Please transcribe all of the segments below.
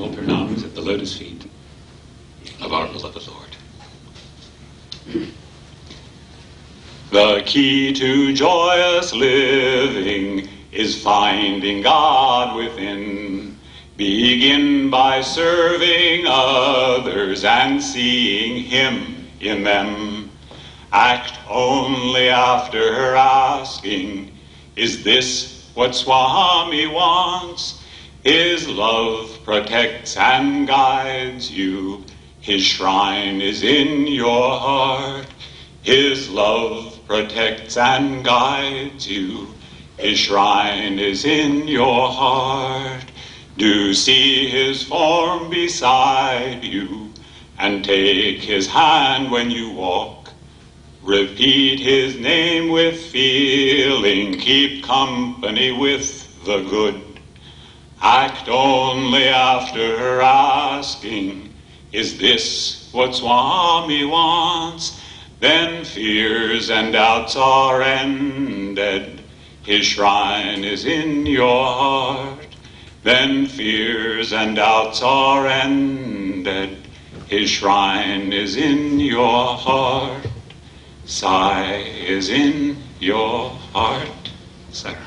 humble pranams at the lotus feet of our beloved Lord. The key to joyous living is finding God within. Begin by serving others and seeing Him in them. Act only after her asking, Is this what Swami wants? His love protects and guides you. His shrine is in your heart. His love protects and guides you. His shrine is in your heart. Do see his form beside you and take his hand when you walk. Repeat his name with feeling. Keep company with the good. Act only after her asking, Is this what Swami wants? Then fears and doubts are ended. His shrine is in your heart. Then fears and doubts are ended. His shrine is in your heart. Sai is in your heart, etc.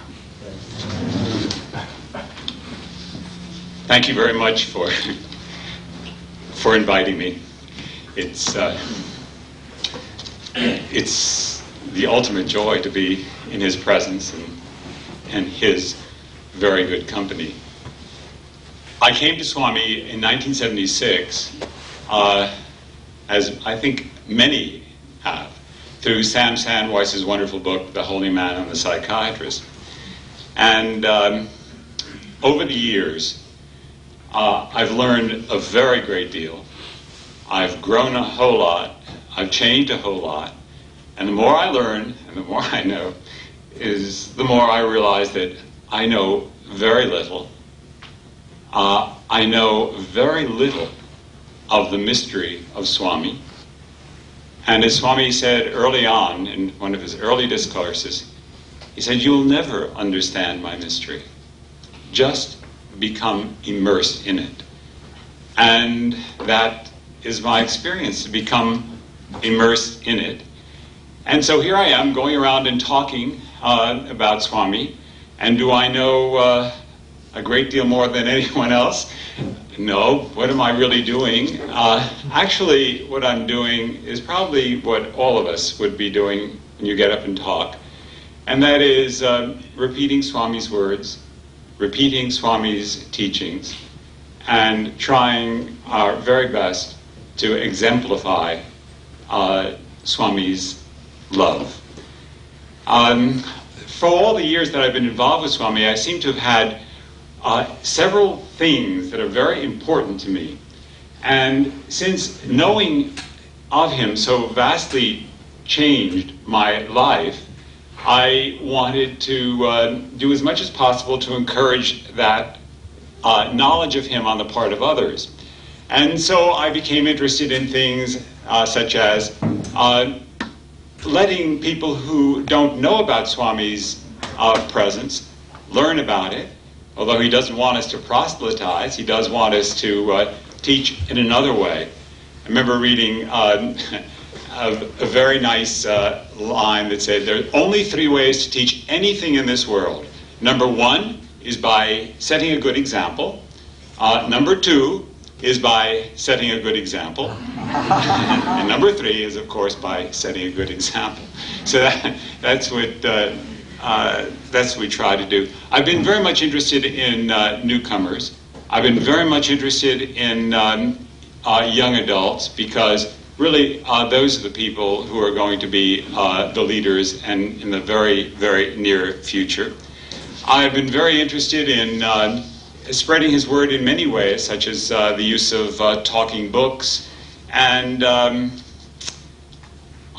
Thank you very much for for inviting me. It's uh, it's the ultimate joy to be in his presence and and his very good company. I came to Swami in 1976, uh, as I think many have, through Sam Sandweiss's wonderful book, The Holy Man and the Psychiatrist. And um, over the years, uh, I've learned a very great deal. I've grown a whole lot. I've changed a whole lot. And the more I learn and the more I know, is the more I realize that I know very little. Uh, I know very little of the mystery of Swami. And as Swami said early on in one of his early discourses, he said, You'll never understand my mystery. Just become immersed in it. And that is my experience to become immersed in it. And so here I am going around and talking uh, about Swami. And do I know uh, a great deal more than anyone else? No. What am I really doing? Uh, actually, what I'm doing is probably what all of us would be doing when you get up and talk. And that is uh, repeating Swami's words, repeating Swami's teachings, and trying our very best to exemplify uh, Swami's love. Um, for all the years that I've been involved with Swami, I seem to have had uh, several things that are very important to me. And since knowing of him so vastly changed my life, I wanted to uh, do as much as possible to encourage that uh, knowledge of him on the part of others. And so I became interested in things uh, such as uh, letting people who don't know about Swami's uh, presence learn about it. Although he doesn't want us to proselytize, he does want us to uh, teach in another way. I remember reading um, a, a, very nice uh, line that said there are only three ways to teach anything in this world. Number one is by setting a good example. Uh, number two is by setting a good example. and number three is, of course, by setting a good example. So that, that's what. Uh, uh, that's what we try to do. I've been very much interested in uh, newcomers. I've been very much interested in um, uh, young adults because really uh, those are the people who are going to be uh, the leaders and in the very, very near future. I've been very interested in uh, spreading his word in many ways, such as the use of talking books. And um,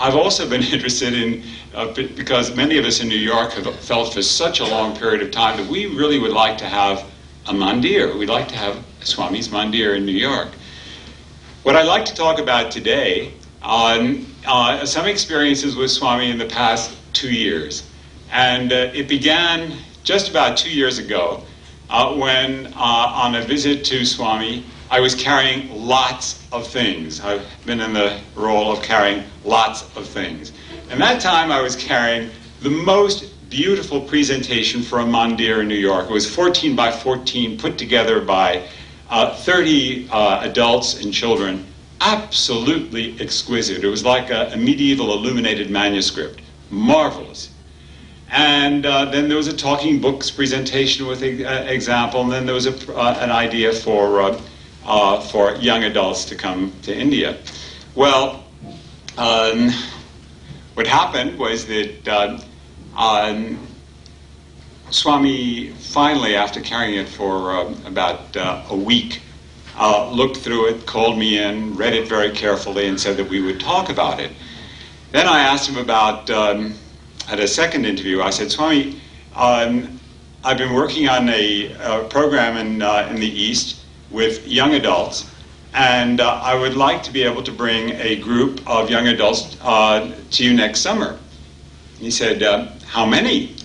I've also been interested in uh, because many of us in New York have felt for such a long period of time that we really would like to have a mandir. We'd like to have Swami's mandir in New York. What I'd like to talk about today on uh, some experiences with Swami in the past two years. And uh, it began just about two years ago. Uh, when uh, on a visit to Swami, I was carrying lots of things. I've been in the role of carrying lots of things. And that time I was carrying the most beautiful presentation for a mandir in New York. It was 14 by 14, put together by uh, 30 uh, adults and children. Absolutely exquisite. It was like a, a medieval illuminated manuscript. Marvelous. And uh, then there was a talking books presentation with an uh, example, and then there was a, uh, an idea for, uh, for young adults to come to India. Well, um, what happened was that uh, um, Swami finally, after carrying it for about a week, looked through it, called me in, read it very carefully, and said that we would talk about it. Then I asked him about. Um, at a second interview, I said, Swami, um, I've been working on a, a program in, uh, in the East with young adults, and uh, I would like to be able to bring a group of young adults uh, to you next summer. He said, uh, How many?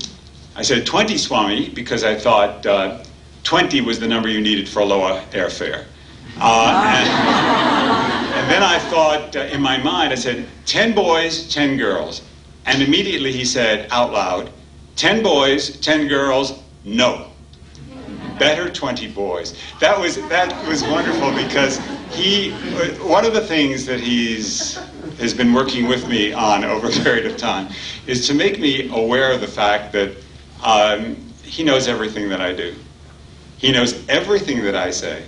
I said, 20, Swami, because I thought uh, 20 was the number you needed for a lower airfare. Uh, and, and, then I thought in my mind, I said, 10 boys, 10 girls. And immediately he said out loud, 10 boys, 10 girls, no. Better 20 boys. That was, that was wonderful because he, one of the things that he's has been working with me on over a period of time is to make me aware of the fact that um, he knows everything that I do. He knows everything that I say.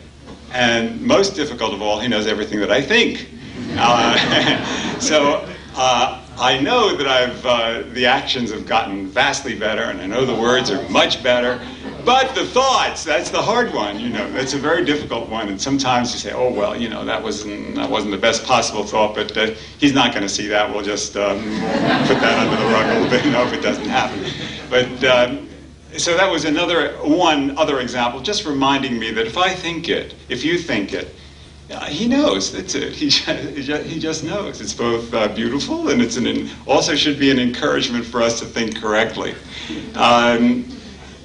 And most difficult of all, he knows everything that I think. Uh, so uh, I know that I've uh, the actions have gotten vastly better, and I know the words are much better. But the thoughts—that's the hard one. You know, that's a very difficult one. And sometimes you say, "Oh well, you know, that wasn't that wasn't the best possible thought." But uh, he's not going to see that. We'll just um, put that under the rug a little bit. No, if it doesn't happen. But um, so that was another one other example, just reminding me that if I think it, if you think it, he knows. That's it. He, he just knows. It's both uh, beautiful and it's an also should be an encouragement for us to think correctly. Um,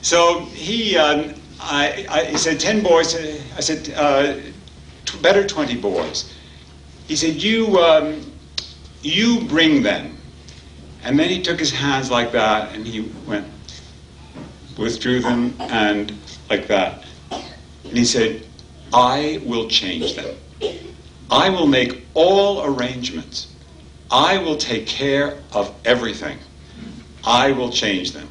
so he, um, I, I, he said, 10 boys. I said, uh, better 20 boys. He said, you, um, you bring them. And then he took his hands like that and he went, withdrew them and like that. And he said, I will change them. I will make all arrangements. I will take care of everything. I will change them.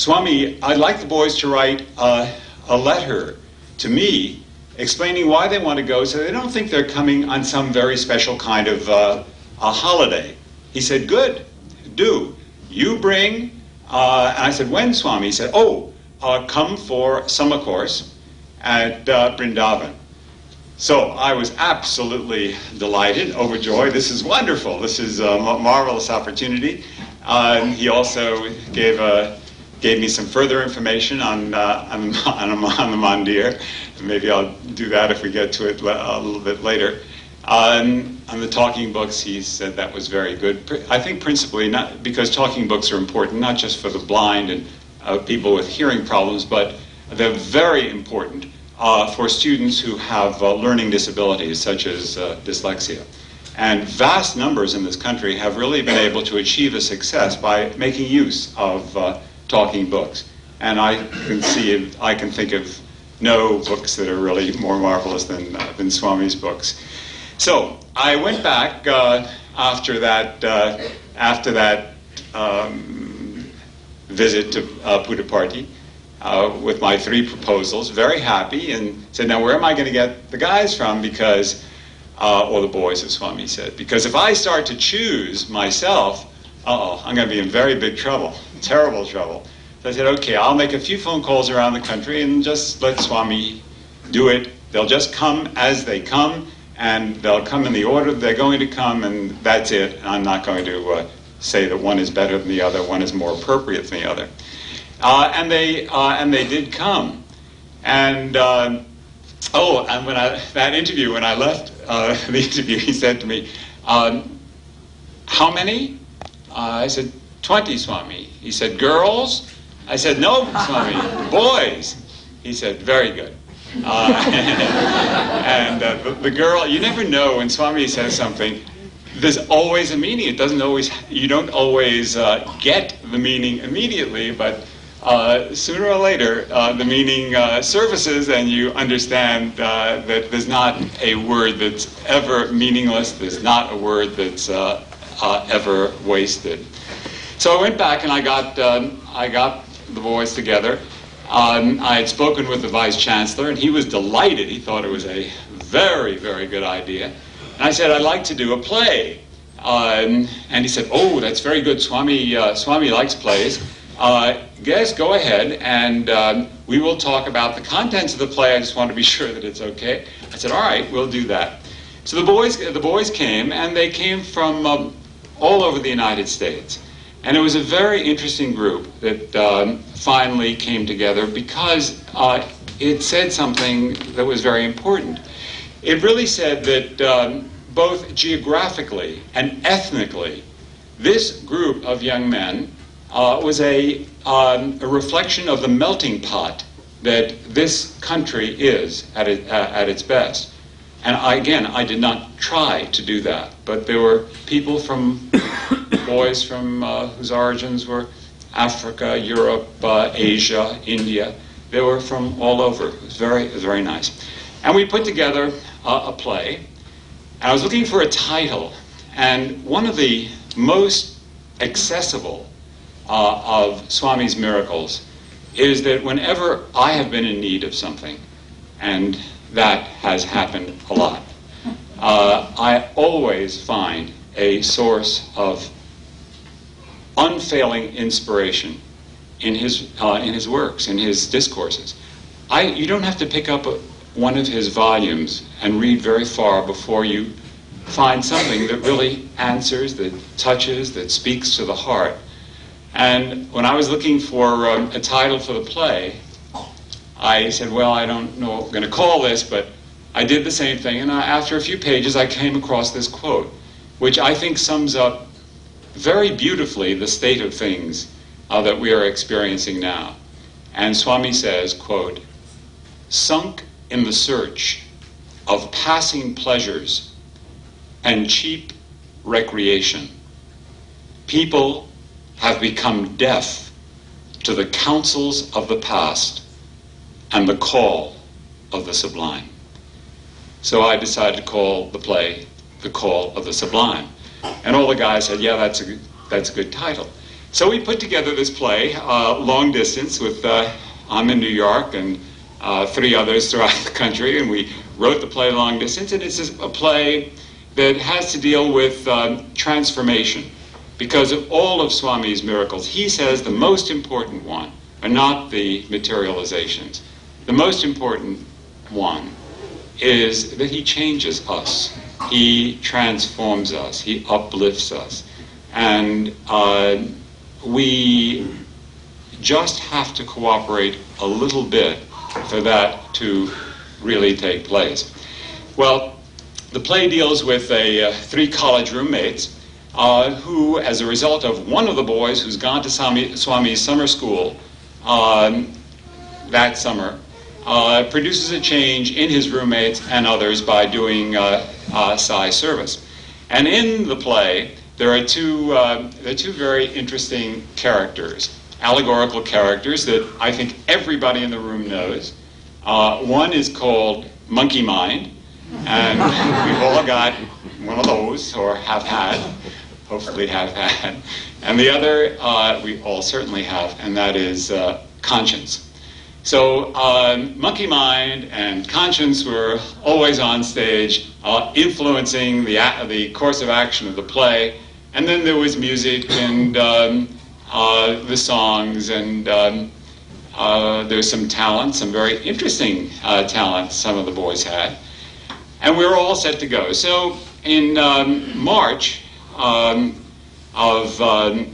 Swami, I'd like the boys to write a, a letter to me explaining why they want to go so they don't think they're coming on some very special kind of uh, a holiday. He said, Good, do. You bring. Uh, and I said, When, Swami? He said, Oh, uh, come for summer course at uh, Brindavan. So I was absolutely delighted, overjoyed. This is wonderful. This is a marvelous opportunity. Um, he also gave, a, gave me some further information on, uh, on, on, on, the Mandir. Maybe I'll do that if we get to it a little bit later. Um, on the talking books, he said that was very good. I think principally not because talking books are important, not just for the blind and uh, people with hearing problems, but they're very important uh, for students who have uh, learning disabilities, such as uh, dyslexia. And vast numbers in this country have really been able to achieve a success by making use of uh, talking books. And I can see, I can think of no books that are really more marvelous than, uh, than Swami's books. So I went back uh, after that, after that um, visit to uh, Puttaparthi uh, with my three proposals, very happy, and said, Now, where am I going to get the guys from? Because, uh, or the boys, as Swami said, because if I start to choose myself, oh, I'm going to be in very big trouble, terrible trouble. So I said, Okay, I'll make a few phone calls around the country and just let Swami do it. They'll just come as they come, and they'll come in the order they're going to come, and that's it. I'm not going to uh, say that one is better than the other, one is more appropriate than the other. Uh, and they uh, and they did come. And uh, oh, and when I that interview when I left uh, the interview, he said to me, um, "How many?" Uh, I said, 20, Swami." He said, "Girls?" I said, "No, Swami, boys." He said, very good. Uh, and uh, the, the, girl, you never know when Swami says something. There's always a meaning. It doesn't always. You don't always uh, get the meaning immediately, but uh, sooner or later, uh, the meaning uh, surfaces, and you understand uh, that there's not a word that's ever meaningless. There's not a word that's uh, uh, ever wasted. So I went back and I got um, I got the boys together. Um, I had spoken with the vice chancellor, and he was delighted. He thought it was a very very good idea. And I said I'd like to do a play. Um, and he said, "Oh, that's very good. Swami Swami likes plays." Uh, go ahead and um, we will talk about the contents of the play. I just want to be sure that it's okay. I said, all right, we'll do that. So the boys, the boys came, and they came from um, all over the United States. And it was a very interesting group that um, finally came together because uh, it said something that was very important. It really said that um, both geographically and ethnically, this group of young men uh, was a, um, a reflection of the melting pot that this country is at, it, uh, at its best. And I, again, I did not try to do that, but there were people from, boys from uh, whose origins were Africa, Europe, uh, Asia, India. They were from all over. It was very, it was very nice. And we put together a play, and I was looking for a title, and one of the most accessible uh, of Swami's miracles is that whenever I have been in need of something, and that has happened a lot, uh, I always find a source of unfailing inspiration in his, uh, in his works, in his discourses. I, you don't have to pick up a, one of his volumes and read very far before you find something that really answers, that touches, that speaks to the heart and when I was looking for um, a title for the play, I said, well, I don't know what I'm going to call this, but I did the same thing. And I, after a few pages, I came across this quote, which I think sums up very beautifully the state of things uh, that we are experiencing now. And Swami says, quote, sunk in the search of passing pleasures and cheap recreation, people have become deaf to the counsels of the past and the call of the sublime. So I decided to call the play The Call of the Sublime. And all the guys said, yeah, that's a, that's a good title. So we put together this play, uh, long distance, with uh, I'm in New York and uh, three others throughout the country, and we wrote the play long distance. And it's a play that has to deal with um, transformation because of all of Swami's miracles, he says the most important one are not the materializations. The most important one is that he changes us. He transforms us. He uplifts us. And uh, we just have to cooperate a little bit for that to really take place. Well, the play deals with a, uh, three college roommates uh, who, as a result of one of the boys who's gone to Swami, Swami's summer school um, that summer, uh, produces a change in his roommates and others by doing uh, uh, Sai service. And in the play, there are two, uh, there are two very interesting characters, allegorical characters that I think everybody in the room knows. One is called Monkey Mind, and we've all got one of those or have had hopefully have had. And the other uh, we all certainly have, and that is uh, conscience. So um, Monkey Mind and Conscience were always on stage, uh, influencing the, the course of action of the play. And then there was music and um, uh, the songs, and um, uh, there's some talent, some very interesting uh, talent some of the boys had. And we were all set to go. So in um, March, um, of uh,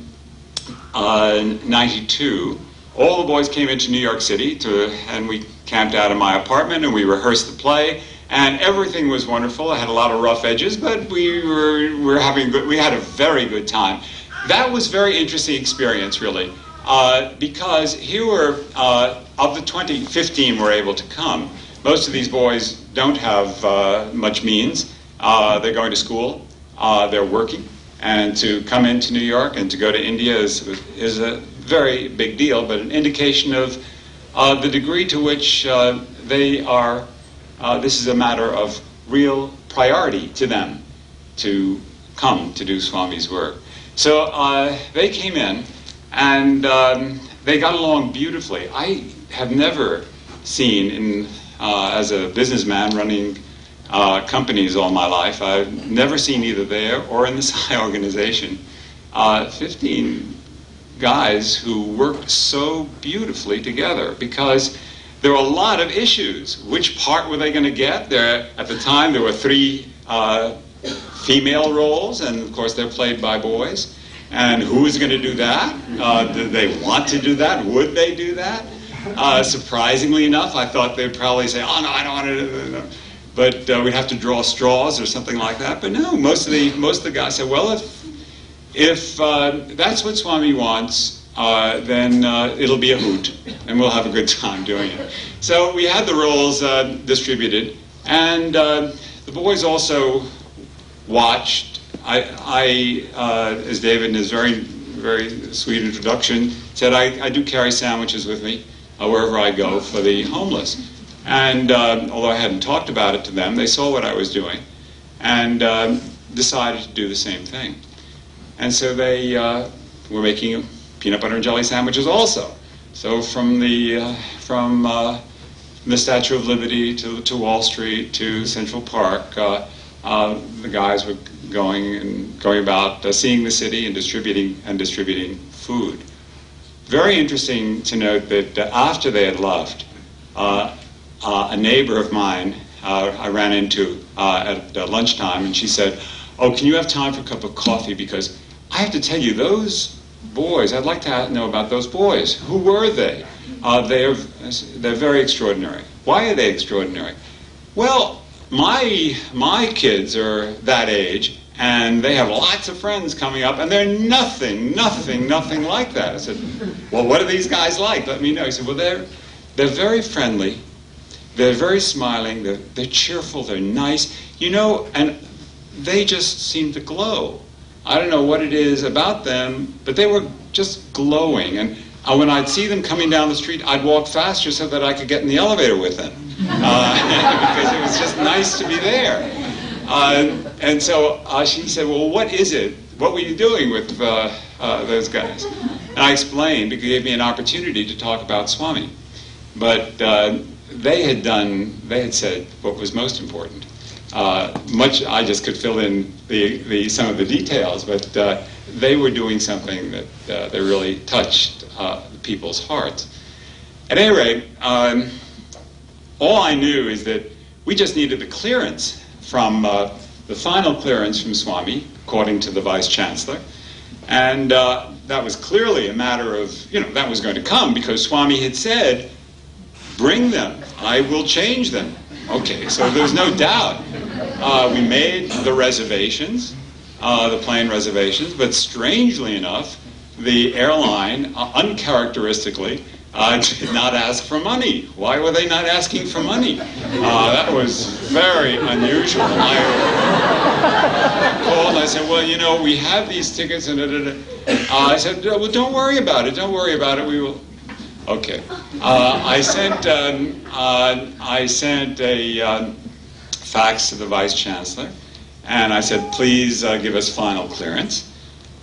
uh, 92, all the boys came into New York City to, and we camped out in my apartment and we rehearsed the play and everything was wonderful. I had a lot of rough edges, but we were, we were having good, we had a very good time. That was very interesting experience, really. uh, because here were, uh, of the 20, 15 were able to come. Most of these boys don't have uh, much means. Uh, they're going to school, uh, they're working, and to come into New York and to go to India is, is a very big deal, but an indication of uh, the degree to which they are, this is a matter of real priority to them to come to do Swami's work. So uh, they came in and um, they got along beautifully. I have never seen, in, uh, as a businessman running uh, companies all my life, I've never seen either there or in the Sai organization uh, 15 guys who worked so beautifully together because there were a lot of issues. Which part were they going to get? There, at the time, there were three uh, female roles, and of course they're played by boys. And who is going to do that? Uh, they want to do that? Would they do that? Uh, surprisingly enough, I thought they'd probably say, "Oh no, I don't want to." But uh, we'd have to draw straws or something like that. But no, most of the most of the guys said, "Well, if if uh, that's what Swami wants, uh, then uh, it'll be a hoot, and we'll have a good time doing it." So we had the roles uh, distributed, and uh, the boys also watched. I, I as David in his very, very sweet introduction said, I, I do carry sandwiches with me wherever I go for the homeless. And uh, although I hadn't talked about it to them, they saw what I was doing and decided to do the same thing. And so they uh, were making peanut butter and jelly sandwiches also. So from the uh, from uh, the Statue of Liberty to, to Wall Street to Central Park, uh, uh, the guys were going and going about uh, seeing the city and distributing and distributing food. Very interesting to note that after they had left, a neighbor of mine I ran into at lunchtime, and she said, "Oh, can you have time for a cup of coffee? Because I have to tell you, those boys. I'd like to know about those boys. Who were they? Uh, they are they're very extraordinary. Why are they extraordinary? Well." my my kids are that age and they have lots of friends coming up and they're nothing nothing nothing like that i said well what are these guys like let me know he said well they're they're very friendly they're very smiling they're, they're cheerful they're nice you know and they just seem to glow i don't know what it is about them but they were just glowing and uh, when i'd see them coming down the street i'd walk faster so that i could get in the elevator with them uh, because it was just nice to be there. Uh, and so uh, she said, Well, what is it? What were you doing with uh, uh, those guys? And I explained, because it gave me an opportunity to talk about Swami. But they had done, they had said what was most important. Much, I just could fill in the, the, some of the details, but they were doing something that, that really touched people's hearts. At any rate, um, all I knew is that we just needed the clearance from uh, the final clearance from Swami, according to the vice chancellor. And uh, that was clearly a matter of, you know, that was going to come because Swami had said, bring them, I will change them. Okay, so there's no doubt. Uh, we made the reservations, uh, the plane reservations, but strangely enough, the airline, uh, uncharacteristically, uh, did not ask for money. Why were they not asking for money? Uh, that was very unusual. I called. I said, "Well, you know, we have these tickets." And uh, I said, "Well, don't worry about it. Don't worry about it. We will." Okay. Uh, I sent. Um, uh, I sent a um, fax to the vice chancellor, and I said, "Please uh, give us final clearance."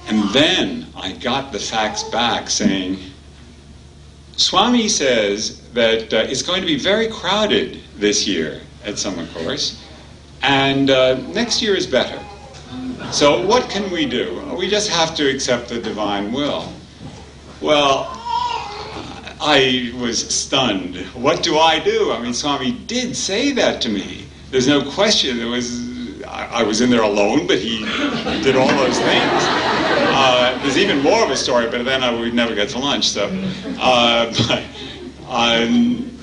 And then I got the fax back saying Swami says that uh, it's going to be very crowded this year at Summer Course, and uh, next year is better. So, what can we do? We just have to accept the divine will. Well, I was stunned. What do I do? I mean, Swami did say that to me. There's no question. There was I, was in there alone, but he did all those things. Uh, there's even more of a story, but then I would never get to lunch. So, uh, but, um,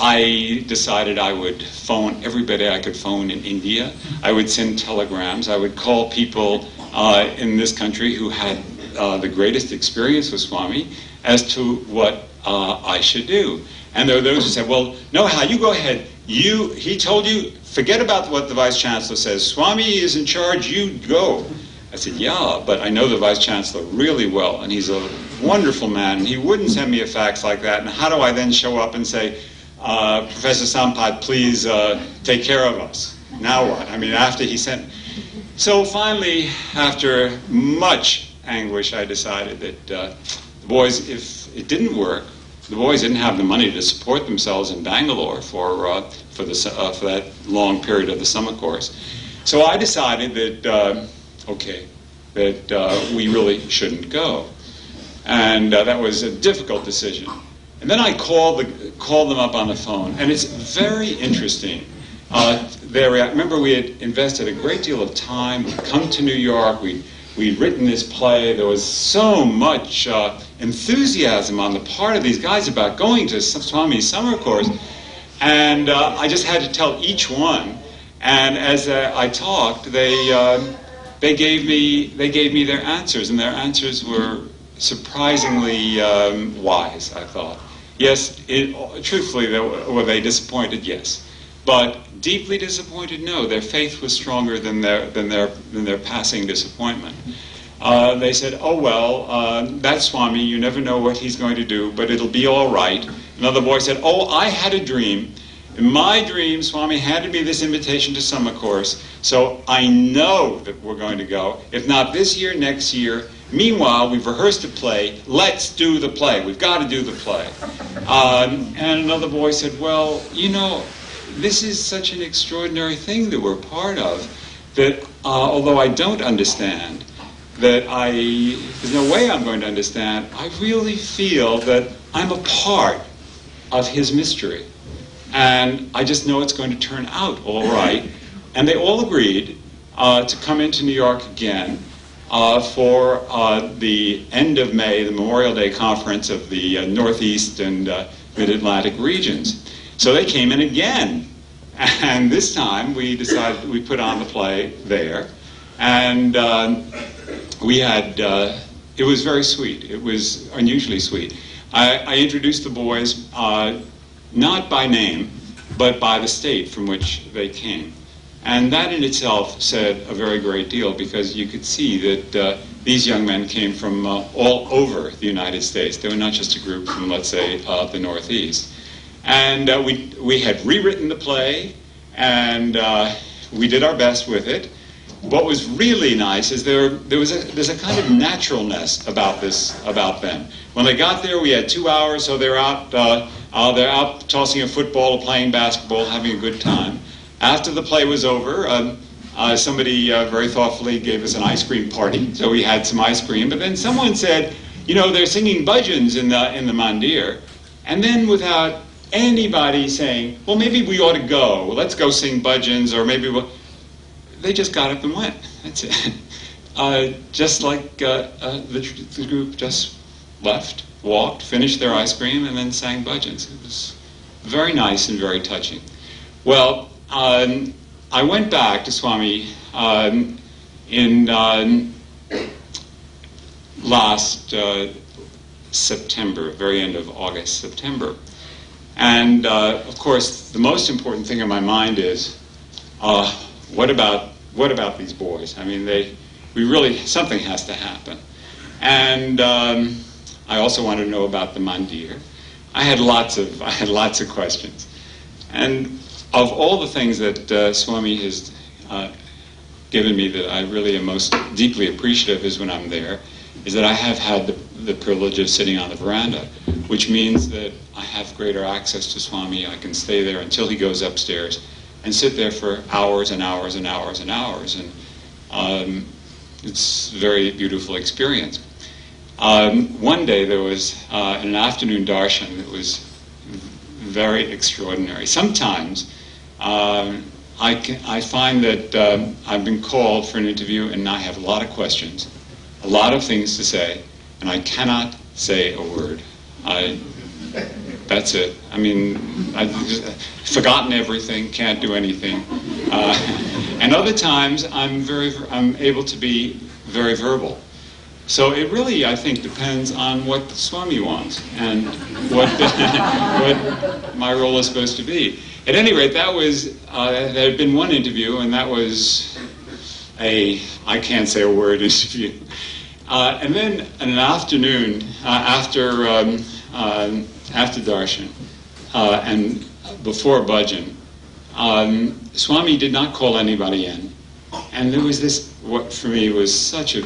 I decided I would phone everybody I could phone in India. I would send telegrams. I would call people uh, in this country who had uh, the greatest experience with Swami as to what uh, I should do. And there were those who said, well, no, how you go ahead. You, he told you, forget about what the vice chancellor says. Swami is in charge, you go. I said, yeah, but I know the vice chancellor really well, and he's a wonderful man, and he wouldn't send me a fax like that. And how do I then show up and say, uh, Professor Sampath, please uh, take care of us? Now what? I mean, after he sent. So finally, after much anguish, I decided that uh, boys, if it didn't work, the boys didn't have the money to support themselves in Bangalore for, uh, for, the, uh, for that long period of the summer course. So I decided that, uh, okay, that uh, we really shouldn't go. And uh, that was a difficult decision. And then I called, the, called them up on the phone, and it's very interesting. Uh, there, remember we had invested a great deal of time. We'd come to New York. We'd, we'd written this play. There was so much enthusiasm on the part of these guys about going to Swami's summer course. And uh, I just had to tell each one. And as uh, I talked, they, um, they, gave me, they gave me their answers, and their answers were surprisingly um, wise, I thought. Yes, it, truthfully, they, were they disappointed? Yes. But deeply disappointed? No. Their faith was stronger than their, than their, than their passing disappointment. Uh, they said, oh, well, uh, that's Swami, you never know what he's going to do, but it'll be all right. Another boy said, oh, I had a dream. In my dream, Swami handed me this invitation to summer course, so I know that we're going to go. If not this year, next year. Meanwhile, we've rehearsed a play. Let's do the play. We've got to do the play. Um, and another boy said, well, you know, this is such an extraordinary thing that we're part of that, uh, although I don't understand, that I, there's no way I'm going to understand, I really feel that I'm a part of his mystery. And I just know it's going to turn out all right. And they all agreed uh, to come into New York again uh, for uh, the end of May, the Memorial Day conference of the uh, Northeast and uh, Mid Atlantic regions. So they came in again. And this time we decided we put on the play there. And um, we had, uh, it was very sweet. It was unusually sweet. I, I introduced the boys uh, not by name, but by the state from which they came. And that in itself said a very great deal because you could see that uh, these young men came from uh, all over the United States. They were not just a group from, let's say, uh, the Northeast. And uh, we, we had rewritten the play, and uh, we did our best with it what was really nice is there, there was a, there's a kind of naturalness about this about them. When they got there, we had two hours, so they're out uh, uh, they're out tossing a football playing basketball, having a good time. After the play was over, um, uh, somebody uh, very thoughtfully gave us an ice cream party, so we had some ice cream. But then someone said, you know, they're singing bhajans in the in the mandir, and then without anybody saying, well, maybe we ought to go. Let's go sing bhajans, or maybe we'll they just got up and went. That's it. Uh, just like uh, uh, the, the, group just left, walked, finished their ice cream, and then sang bhajans. It was very nice and very touching. Well, um, I went back to Swami um, in um, last uh, September, very end of August, September. And uh, of course, the most important thing in my mind is uh, what about what about these boys? I mean, they we really something has to happen. And um, I also wanted to know about the mandir. I had lots of I had lots of questions, and of all the things that uh, Swami has uh, given me that I really am most deeply appreciative is when I'm there, is that I have had the, the privilege of sitting on the veranda, which means that I have greater access to Swami. I can stay there until he goes upstairs and sit there for hours and hours and hours and hours. And um, it's a very beautiful experience. Um, one day there was uh, an afternoon darshan that was very extraordinary. Sometimes um, I, can, I find that um, I've been called for an interview and I have a lot of questions, a lot of things to say, and I cannot say a word. I, that's it. I mean, I've forgotten everything, can't do anything. Uh, and other times, I'm very, I'm able to be very verbal. So it really, I think, depends on what the Swami wants and what, what my role is supposed to be. At any rate, that was, uh, there had been one interview, and that was a, I can't say a word interview. Uh, and then in an afternoon, uh, after, um, um after darshan, uh, and before bhajan, um, Swami did not call anybody in. And there was this, what for me was such a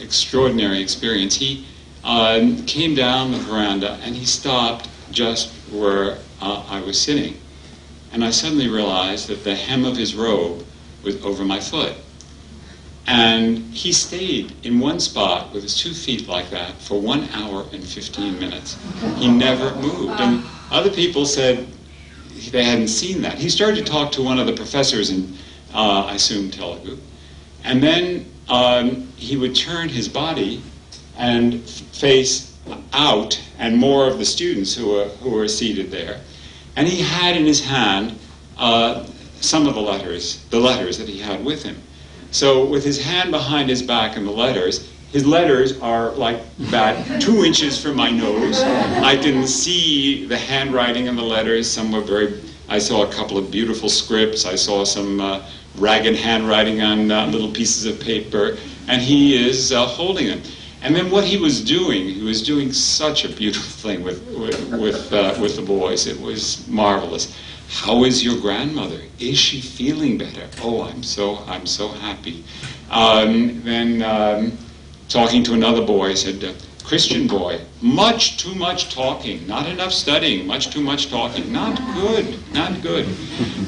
extraordinary experience. He uh, came down the veranda and he stopped just where uh, I was sitting. And I suddenly realized that the hem of his robe was over my foot. And he stayed in one spot with his two feet like that for one hour and 15 minutes. He never moved. And other people said they hadn't seen that. He started to talk to one of the professors in, uh, I assume, Telugu. And then um, he would turn his body and face out, and more of the students who were, who were seated there. And he had in his hand uh, some of the letters, the letters that he had with him. So, with his hand behind his back and the letters, his letters are like about two inches from my nose. I can see the handwriting in the letters. Some were very, I saw a couple of beautiful scripts. I saw some uh, ragged handwriting on uh, little pieces of paper, and he is uh, holding them. And then what he was doing, he was doing such a beautiful thing with, with, with, uh, with the boys. It was marvelous. How is your grandmother? Is she feeling better? Oh, I'm so, I'm so happy. Um, then um, talking to another boy, I said, uh, Christian boy, much too much talking, not enough studying, much too much talking, not good, not good.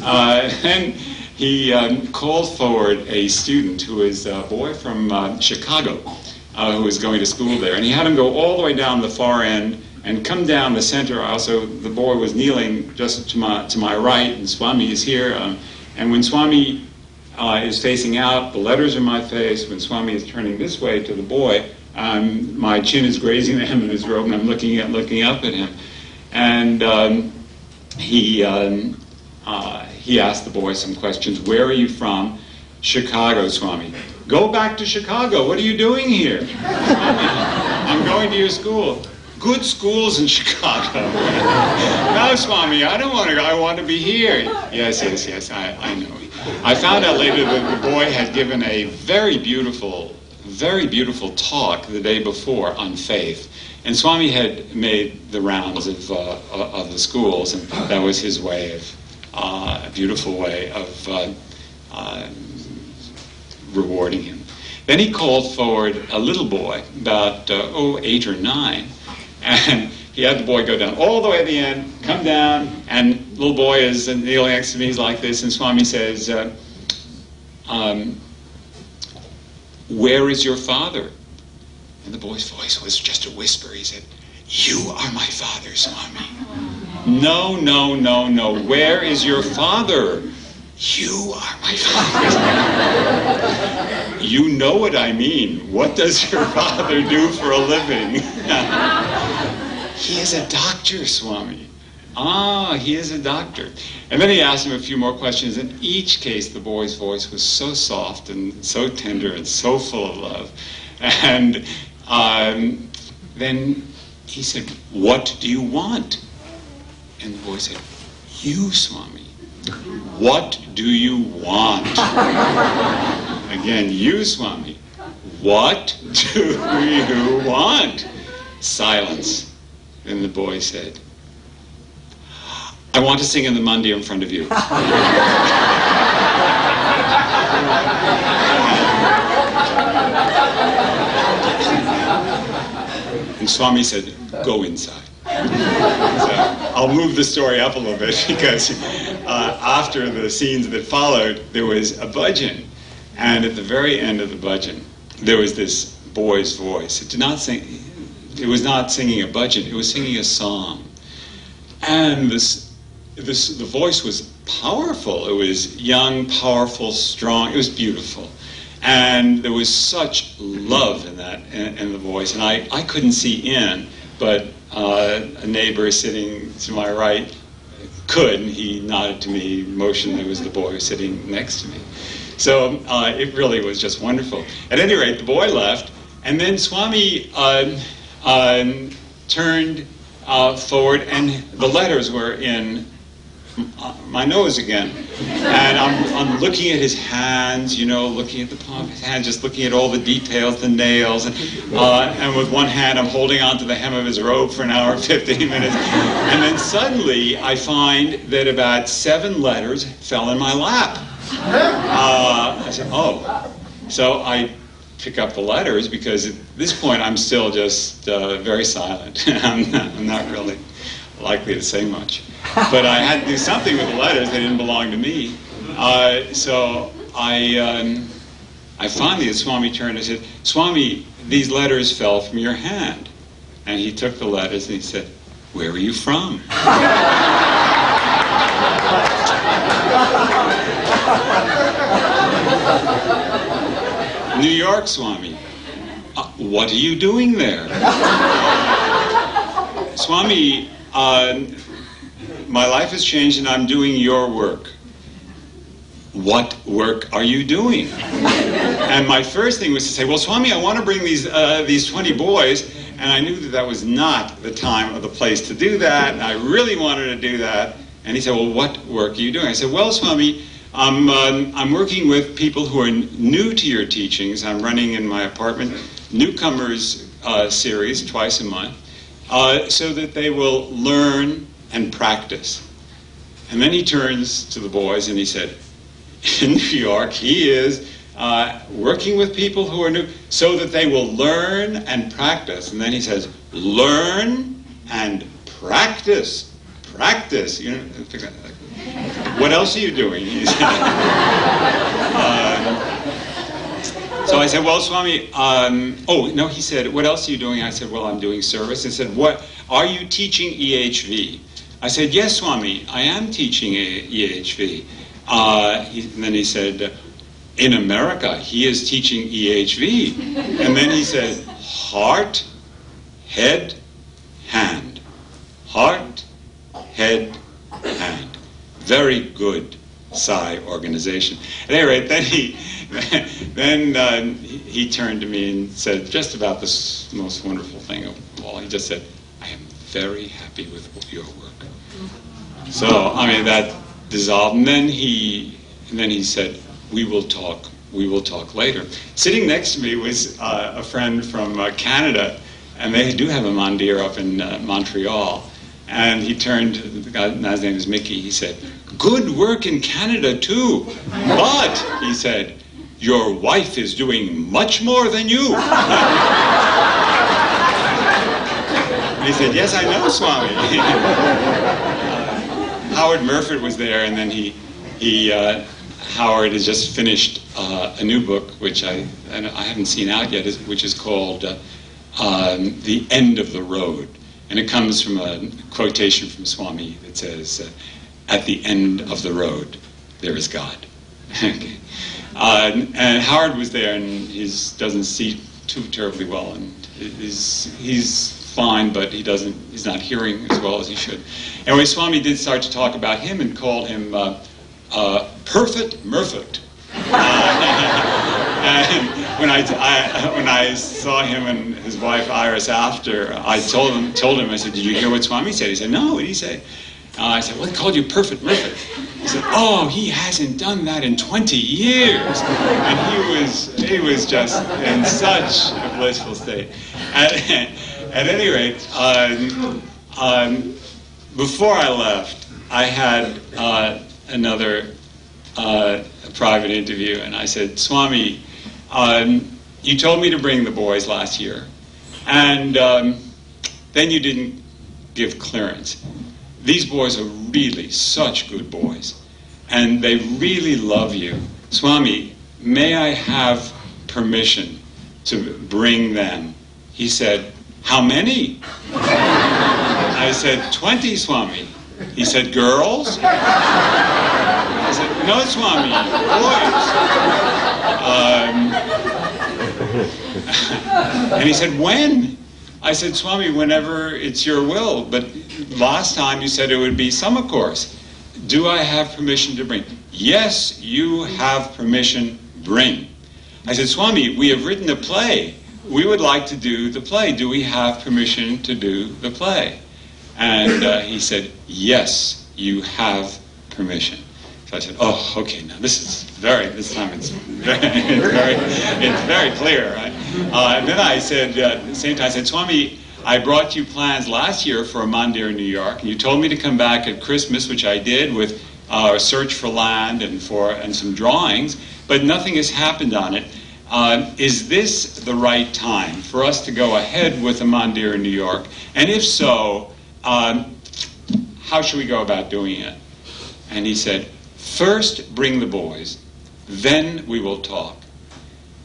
Uh, and he um, called forward a student who is a boy from uh, Chicago uh, who was going to school there. And he had him go all the way down the far end and come down the center Also, the boy was kneeling just to my, to my right, and Swami is here. Um, and when Swami uh, is facing out, the letters are in my face. When Swami is turning this way to the boy, um, my chin is grazing the hem of his robe, and I'm looking at looking up at him. And um, he um, uh, he asked the boy some questions. Where are you from? Chicago, Swami. Go back to Chicago. What are you doing here? I'm going to your school. Good schools in Chicago. no, Swami, I don't want to go. I want to be here. Yes, yes, yes, I, I know. I found out later that the boy had given a very beautiful, very beautiful talk the day before on faith. And Swami had made the rounds of, uh, of the schools, and that was his way of uh, a beautiful way of uh, uh, rewarding him. Then he called forward a little boy, about uh, oh eight or nine, and he had the boy go down all the way to the end, come down, and little boy is kneeling next to me, he's like this, and Swami says, uh, um, "Where is your father?" And the boy's voice was just a whisper. He said, "You are my father, Swami." No, no, no, no. Where is your father? You are my father. you know what I mean. What does your father do for a living? he is a doctor, Swami. Ah, he is a doctor. And then he asked him a few more questions. In each case, the boy's voice was so soft and so tender and so full of love. And um, then he said, What do you want? And the boy said, You, Swami. What do you want? Again, you, Swami. What do you want? Silence. Then the boy said, I want to sing in the mandir in front of you. and Swami said, Go inside. So I'll move the story up a little bit because uh, after the scenes that followed, there was a bhajan. And at the very end of the bhajan, there was this boy's voice. It did not sing, it was not singing a bhajan, it was singing a song. And this, this, the voice was powerful. It was young, powerful, strong. It was beautiful. And there was such love in that, in, in the voice. And I, I couldn't see in, but uh, a neighbor sitting to my right could, and he nodded to me, motioned there was the boy sitting next to me. So uh, it really was just wonderful. At any rate, the boy left, And then Swami um, um, turned uh, forward, and the letters were in my nose again. And I'm, I'm looking at his hands, you know, looking at the palm of his hand, just looking at all the details, the nails. And, uh, and with one hand, I'm holding onto the hem of his robe for an hour, 15 minutes. And then suddenly, I find that about seven letters fell in my lap. Uh, I said, oh. So I pick up the letters because at this point, I'm still just uh, very silent. I'm, not, I'm not really likely to say much. But I had to do something with the letters. They didn't belong to me. Uh, so I, um, I finally, the Swami turned and said, Swami, these letters fell from your hand. And he took the letters and he said, Where are you from? New York, Swami. Uh, what are you doing there? Swami, uh, my life has changed and I'm doing your work. What work are you doing? and my first thing was to say, well, Swami, I want to bring these, uh, these 20 boys. And I knew that that was not the time or the place to do that. And I really wanted to do that. And he said, well, what work are you doing? I said, well, Swami, I'm, um, I'm working with people who are new to your teachings. I'm running in my apartment newcomers uh, series twice a month uh, so that they will learn and practice. And then he turns to the boys and he said, in New York, he is uh, working with people who are new so that they will learn and practice. And then he says, learn and practice. Practice. You know, what else are you doing? uh, so I said, well, Swami, um, oh, no, he said, what else are you doing? I said, well, I'm doing service. He said, what, are you teaching EHV? I said, yes, Swami, I am teaching EHV. Uh, he, and then he said, in America, he is teaching EHV. And then he said, heart, head, hand. Heart, head, hand. Very good Sai organization. At any rate, then he, then uh, he turned to me and said just about the most wonderful thing of all. He just said, I am very happy with your work. So, I mean, that dissolved. And then he, and then he said, we will talk, we will talk later. Sitting next to me was uh, a friend from uh, Canada, and they do have a mandir up in uh, Montreal. And he turned, the guy's name is Mickey, he said, good work in Canada too. But, he said, your wife is doing much more than you. he said, yes, I know, Swami. Howard Murphet was there, and then he, he uh, Howard has just finished uh, a new book, which I, I haven't seen out yet, which is called uh, um, The End of the Road. And it comes from a quotation from Swami that says, uh, At the end of the road, there is God. okay. Uh, and Howard was there, and he doesn't see too terribly well, and he's, he's fine, but he doesn't, he's not hearing as well as he should. Anyway, Swami did start to talk about him and called him uh, uh, Perfect Murfect. Uh, and when I, I, when I saw him and his wife Iris after, I told him, told him, I said, did you hear what Swami said? He said, no, what did he say? Uh, I said, What called you Perfect Murfect. He said, oh, he hasn't done that in 20 years. And he was, he was just in such a blissful state. And, at any rate, um, um, before I left, I had uh, another uh, private interview, and I said, Swami, um, you told me to bring the boys last year, and um, then you didn't give clearance. These boys are really such good boys, and they really love you. Swami, may I have permission to bring them? He said, how many? I said, 20, Swami. He said, girls? I said, no, Swami, boys. Um, and he said, when? I said, Swami, whenever it's your will. But last time you said it would be summer course. Do I have permission to bring? Yes, you have permission, bring. I said, Swami, we have written a play we would like to do the play. Do we have permission to do the play? And uh, he said, Yes, you have permission. So I said, Oh, okay, now this is very, this time it's very, it's very, it's very clear. Right? Uh, and then I said, uh, at the same time, I said, Swami, I brought you plans last year for a mandir in New York, and you told me to come back at Christmas, which I did with uh, a search for land and for and some drawings, but nothing has happened on it. Uh, is this the right time for us to go ahead with a mandir in New York? And if so, um, how should we go about doing it? And he said, first bring the boys, then we will talk.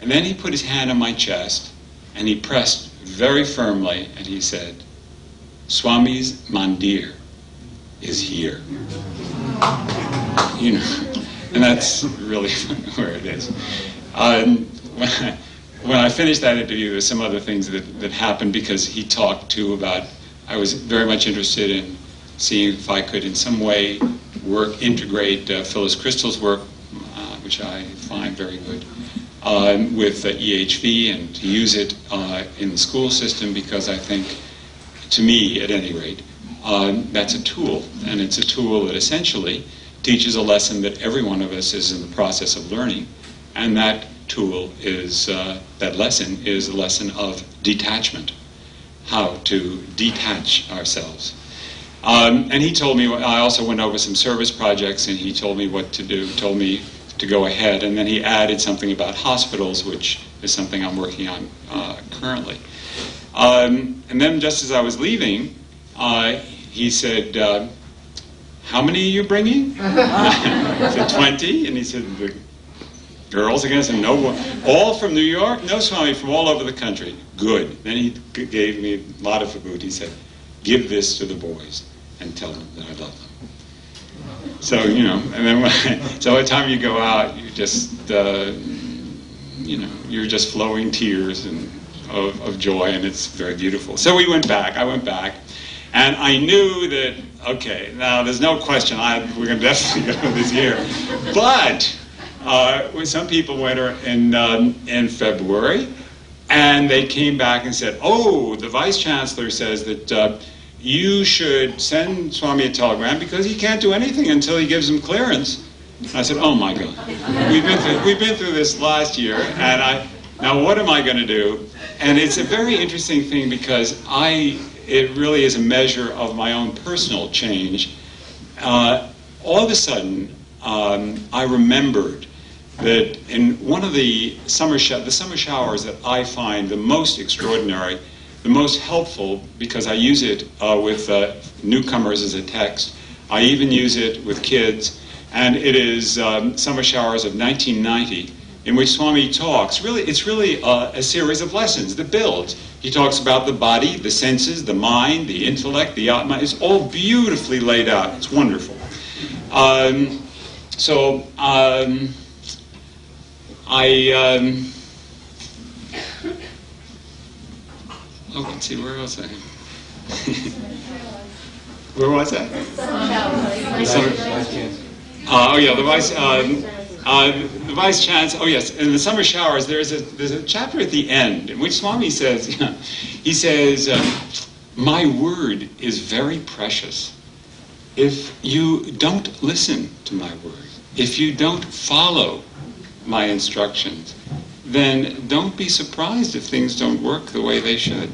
And then he put his hand on my chest and he pressed very firmly and he said, Swami's mandir is here. You know, and that's really where it is. Um, when I finished that interview, there's some other things that, that happened because he talked too about. I was very much interested in seeing if I could, in some way, work integrate uh, Phyllis Krystal's work, uh, which I find very good, um, with uh, EHV and to use it uh, in the school system because I think, to me at any rate, um, that's a tool, and it's a tool that essentially teaches a lesson that every one of us is in the process of learning, and that tool is, uh, that lesson is a lesson of detachment, how to detach ourselves. Um, and he told me, I also went over some service projects and he told me what to do, told me to go ahead. And then he added something about hospitals, which is something I'm working on uh, currently. Um, and then just as I was leaving, uh, he said, uh, how many are you bringing? I said, 20. And he said, the girls again? I said, no one. All from New York? No, Swami, from all over the country. Good. Then he gave me a lot of food. He said, give this to the boys and tell them that I love them. So, you know, and then when, so the time you go out, you just, uh, you know, you're just flowing tears and of, of joy, and it's very beautiful. So we went back. I went back, and I knew that okay, now there's no question I, we're going to definitely go this year, but uh, some people went in um, in February, and they came back and said, "Oh, the vice chancellor says that." Uh, you should send Swami a telegram because he can't do anything until he gives him clearance. I said, "Oh my God, we've been through, we've been through this last year, and I now what am I going to do?" And it's a very interesting thing because I it really is a measure of my own personal change. Uh, all of a sudden, um, I remembered that in one of the summer sh- the summer showers that I find the most extraordinary the most helpful because I use it uh, with uh, newcomers as a text. I even use it with kids, and it is um, Summer Showers of 1990, in which Swami talks. Really, it's really uh, a series of lessons that builds. He talks about the body, the senses, the mind, the intellect, the atma. It's all beautifully laid out. It's wonderful. Um, so um, I. Oh, let's see, where was I? where was I? Uh, oh yeah, the vice. Um, uh, the vice chancellor. Oh yes, in the summer showers, there's a there's a chapter at the end in which Swami says, he says, uh, "My word is very precious. If you don't listen to my word, if you don't follow my instructions, then don't be surprised if things don't work the way they should.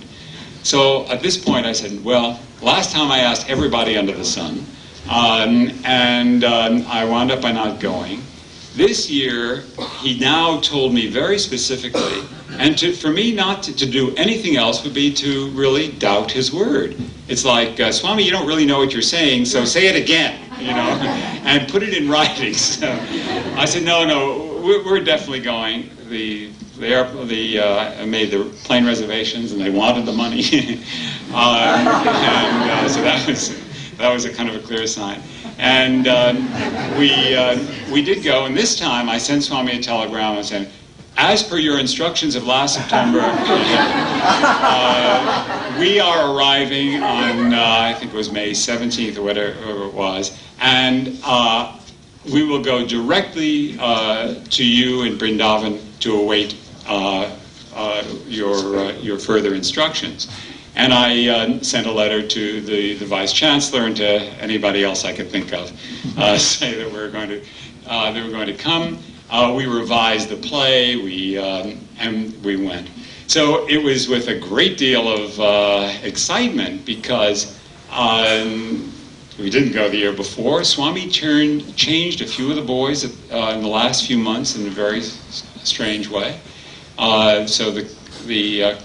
So at this point, I said, well, last time I asked everybody under the sun, um, and um, I wound up by not going. This year, he now told me very specifically, and to, for me not to, to, do anything else would be to really doubt his word. It's like, uh, Swami, you don't really know what you're saying, so say it again, you know, and put it in writing. So I said, no, no, we're, we're definitely going. The the, air, the uh, made the plane reservations and they wanted the money, uh, and uh, so that was that was a kind of a clear sign. And um, we uh, we did go, and this time I sent Swami a telegram and said. As per your instructions of last September, uh, we are arriving on, uh, I think it was May 17th or whatever it was, and we will go directly uh, to you in Brindavan to await uh, uh, your, uh, your further instructions. And I uh, sent a letter to the, the vice chancellor and to anybody else I could think of, uh, say that we are going to uh, they were going to come. We revised the play, we um, and we went. So it was with a great deal of excitement because um, we didn't go the year before. Swami turned, changed a few of the boys in the last few months in very strange way. Uh, so the the uh,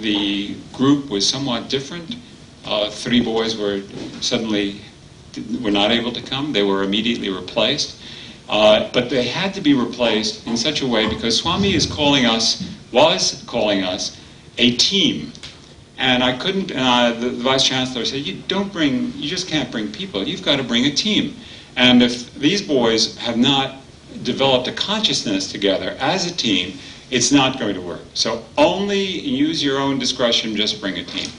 the group was somewhat different. Uh, three boys were suddenly were not able to come. They were immediately replaced. Uh, but they had to be replaced in such a way because Swami is calling us, was calling us, a team. And I couldn't, uh, the, the, vice chancellor said, you don't bring, you just can't bring people, you've got to bring a team. And if these boys have not developed a consciousness together as a team, it's not going to work. So only use your own discretion, just bring a team.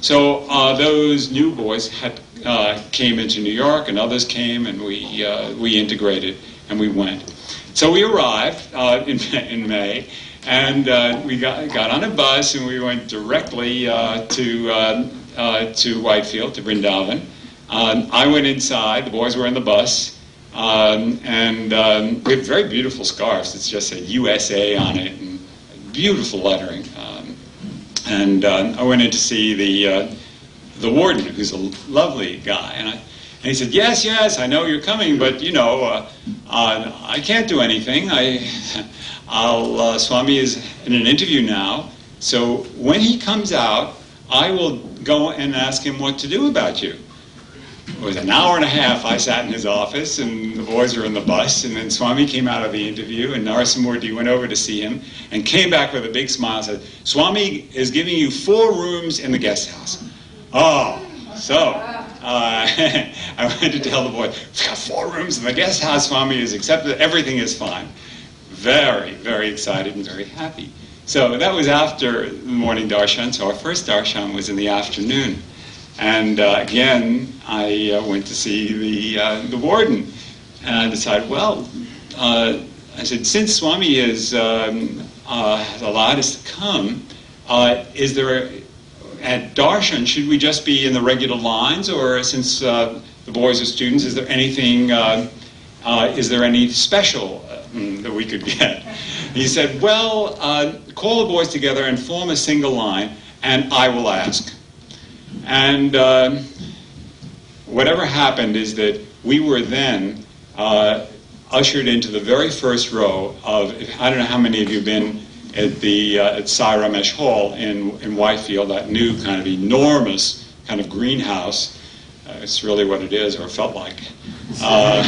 So uh, those new boys had uh, came into New York, and others came, and we uh, we integrated, and we went. So we arrived uh, in, in May, and uh, we got got on a bus, and we went directly uh, to uh, to Whitefield to Brindavan. Um, I went inside. The boys were in the bus. Um, and um, we have very beautiful scarves. It's just a USA on it, and beautiful lettering. Um, and I went in to see the the warden, who's a lovely guy. And, I, and he said, yes, yes, I know you're coming, but, you know, uh, uh, I can't do anything. I, I'll, uh, Swami is in an interview now, so when he comes out, I will go and ask him what to do about you. It was an hour and a half I sat in his office, and the boys were in the bus, and then Swami came out of the interview, and Narasimha Murthy went over to see him, and came back with a big smile and said, Swami is giving you four rooms in the guest house. Oh, so uh, I went to tell the boy, we've got four rooms in the guest house, Swami is accepted, everything is fine. Very, very excited and very happy. So that was after the morning darshan. So our first darshan was in the afternoon. And uh, again, I uh, went to see the, uh, the warden. And I decided, well, uh, I said, since Swami has um, uh, allowed us to come, uh, is there a, at Darshan, should we just be in the regular lines, or since the boys are students, is there anything, is there any special uh, mm, that we could get? He said, well, call the boys together and form a single line, and I will ask. And um, whatever happened is that we were then uh, ushered into the very first row of, I don't know how many of you have been at the uh, at Sai Ramesh Hall in, in Whitefield, that new kind of enormous kind of greenhouse. Uh, it's really what it is, or felt like. Uh,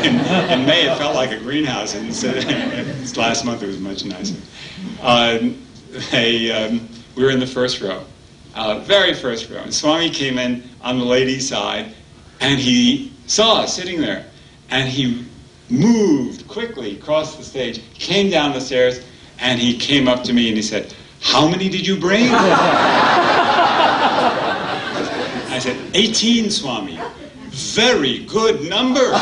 in, in, May, it felt like a greenhouse, and this last month it was much nicer. Uh, they, um, we were in the first row, very first row, and Swami came in on the ladies' side, and he saw us sitting there, and he moved quickly across the stage, came down the stairs, and he came up to me and he said, How many did you bring? I said, 18, Swami. Very good number. um,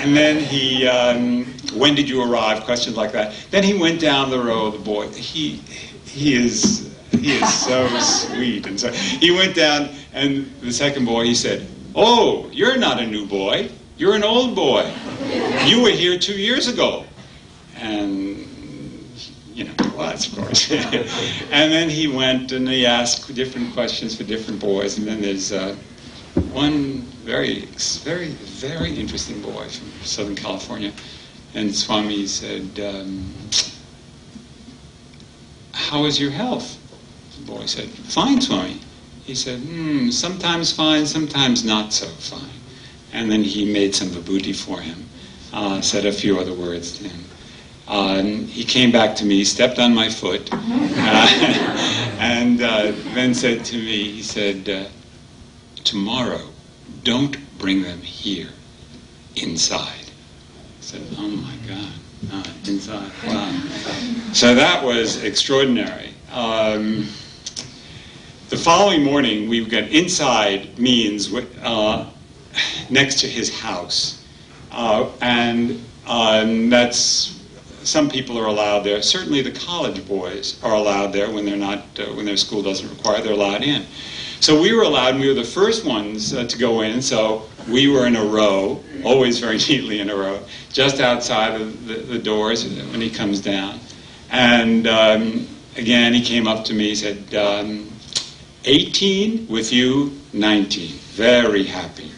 and then he, um, when did you arrive? Questions like that. Then he went down the row, the boy. He, he is, he is so sweet. And so he went down, and the second boy, he said, Oh, you're not a new boy. You're an old boy. You were here two years ago. And, you know, he was, of course. and then he went and he asked different questions for different boys. And then there's uh, one very, very, very interesting boy from Southern California. And Swami said, um, How is your health? The boy said, Fine, Swami. He said, hmm, sometimes fine, sometimes not so fine. And then he made some vibhuti for him, uh, said a few other words to him. Uh, he came back to me, stepped on my foot, uh, and uh, then said to me, he said, uh, tomorrow, don't bring them here, inside. Said, oh my God, uh, inside, wow. So that was extraordinary. Um, the following morning, we got inside means uh, next to his house. Uh, and Um, that's some people are allowed there. Certainly, the college boys are allowed there when they're not uh, when their school doesn't require. They're allowed in. So we were allowed, and we were the first ones uh, to go in. So we were in a row, always very neatly in a row, just outside of the, the doors when he comes down. And um, again, he came up to me, he said, um, 18 with you, 19. Very happy.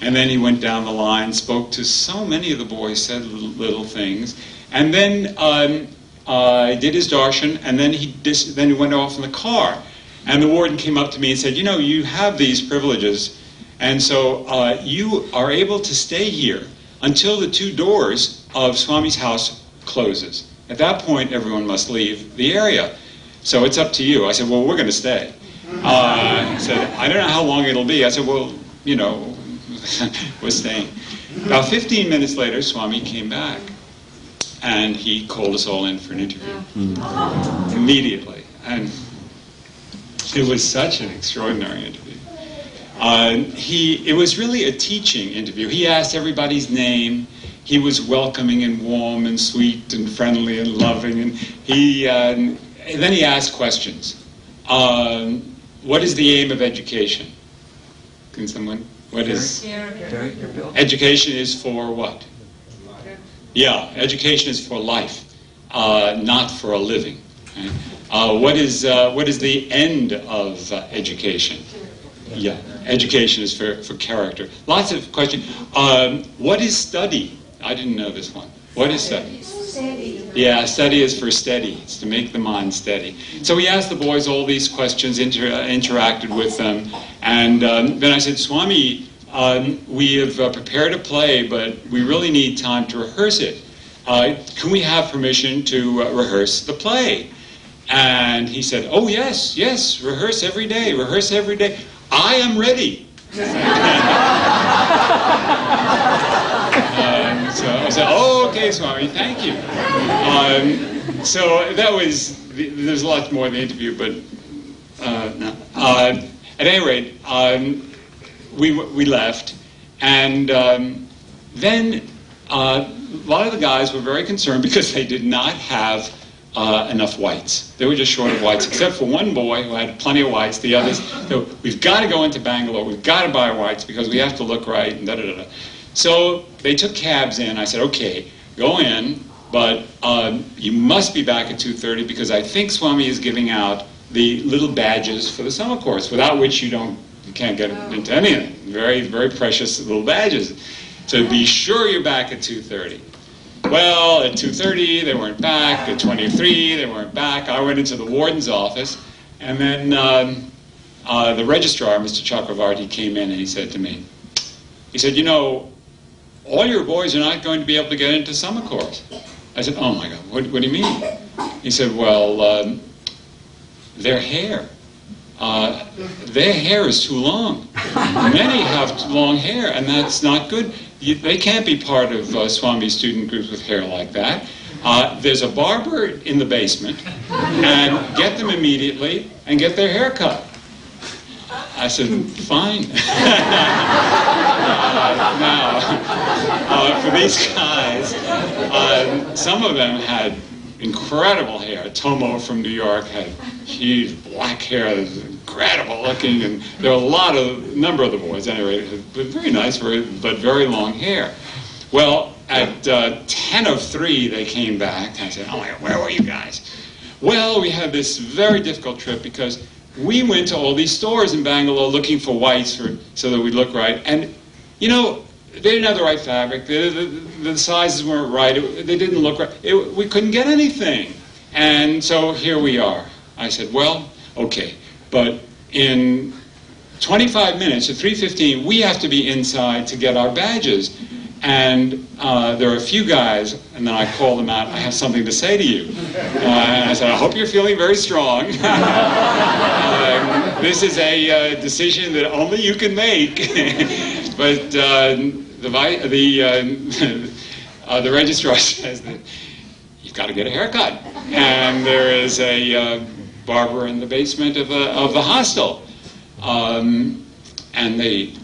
And then he went down the line, spoke to so many of the boys, said little, things. And then um, uh, did his darshan, and then he, dis- then he went off in the car. And the warden came up to me and said, You know, you have these privileges, and so uh, you are able to stay here until the two doors of Swami's house closes. At that point, everyone must leave the area. So it's up to you. I said, Well, we're going to stay. Uh, he said, I don't know how long it'll be. I said, Well, you know, we're staying. About 15 minutes later, Swami came back and he called us all in for an interview immediately. And it was such an extraordinary interview. Uh, he, it was really a teaching interview. He asked everybody's name. He was welcoming and warm and sweet and friendly and loving. And he, uh, and then he asked questions. Um, what is the aim of education? Can someone? What is education is for what? Yeah, education is for life, uh, not for a living. Right? Uh, what is uh, what is the end of uh, education? Yeah, education is for, for character. Lots of questions. Um, what is study? I didn't know this one. What is study? Steady. Yeah, study is for steady. It's to make the mind steady. So we asked the boys all these questions, inter- interacted with them, and um, then I said, Swami, um, we have uh, prepared a play, but we really need time to rehearse it. Uh, can we have permission to uh, rehearse the play? And he said, Oh, yes, yes, rehearse every day, rehearse every day. I am ready. um, so I said, Oh, okay, Swami, thank you. Um, so that was, there's a lot more in the interview, but uh, no. Uh, at any rate, um, we, we left, and um, then uh, a lot of the guys were very concerned because they did not have uh, enough whites. They were just short of whites, except for one boy who had plenty of whites. The others, so we've got to go into Bangalore. We've got to buy whites because we have to look right. And da da da. So they took cabs in. I said, okay, go in, but um, you must be back at 2:30 because I think Swami is giving out the little badges for the summer course, without which you don't you can't get into anything. Very very precious little badges. So be sure you're back at 2:30. Well, at 2.30, they weren't back. At 23, they weren't back. I went into the warden's office, and then um, uh, the registrar, Mr. Chakravarti, came in and he said to me, he said, you know, all your boys are not going to be able to get into summer course. I said, oh my God, what, what do you mean? He said, well, um, their hair. Uh, their hair is too long. Many have long hair, and that's not good you, they can't be part of uh, Swami student groups with hair like that. Uh, there's a barber in the basement, and get them immediately and get their hair cut. I said, fine. uh, now, for these guys, uh, some of them had incredible hair. Tomo from New York had huge black hair incredible looking, and there were a lot of, number of the boys anyway, but very nice, very, but very long hair. Well, at uh, 10 of 3, they came back, I said, oh my God, where were you guys? Well, we had this very difficult trip because we went to all these stores in Bangalore looking for whites for, so that we'd look right. And, you know, they didn't have the right fabric. The, the, the sizes weren't right. It, they didn't look right. It, we couldn't get anything. And so here we are. I said, well, okay, but in 25 minutes at 3.15, we have to be inside to get our badges. And uh, there are a few guys, and then I call them out, I have something to say to you. Uh, and I said, I hope you're feeling very strong. uh, this is a uh, decision that only you can make. but uh, the, the, uh, uh, the registrar says that you've got to get a haircut. And there is a uh, barber in the basement of, a, of the hostel. Um, and they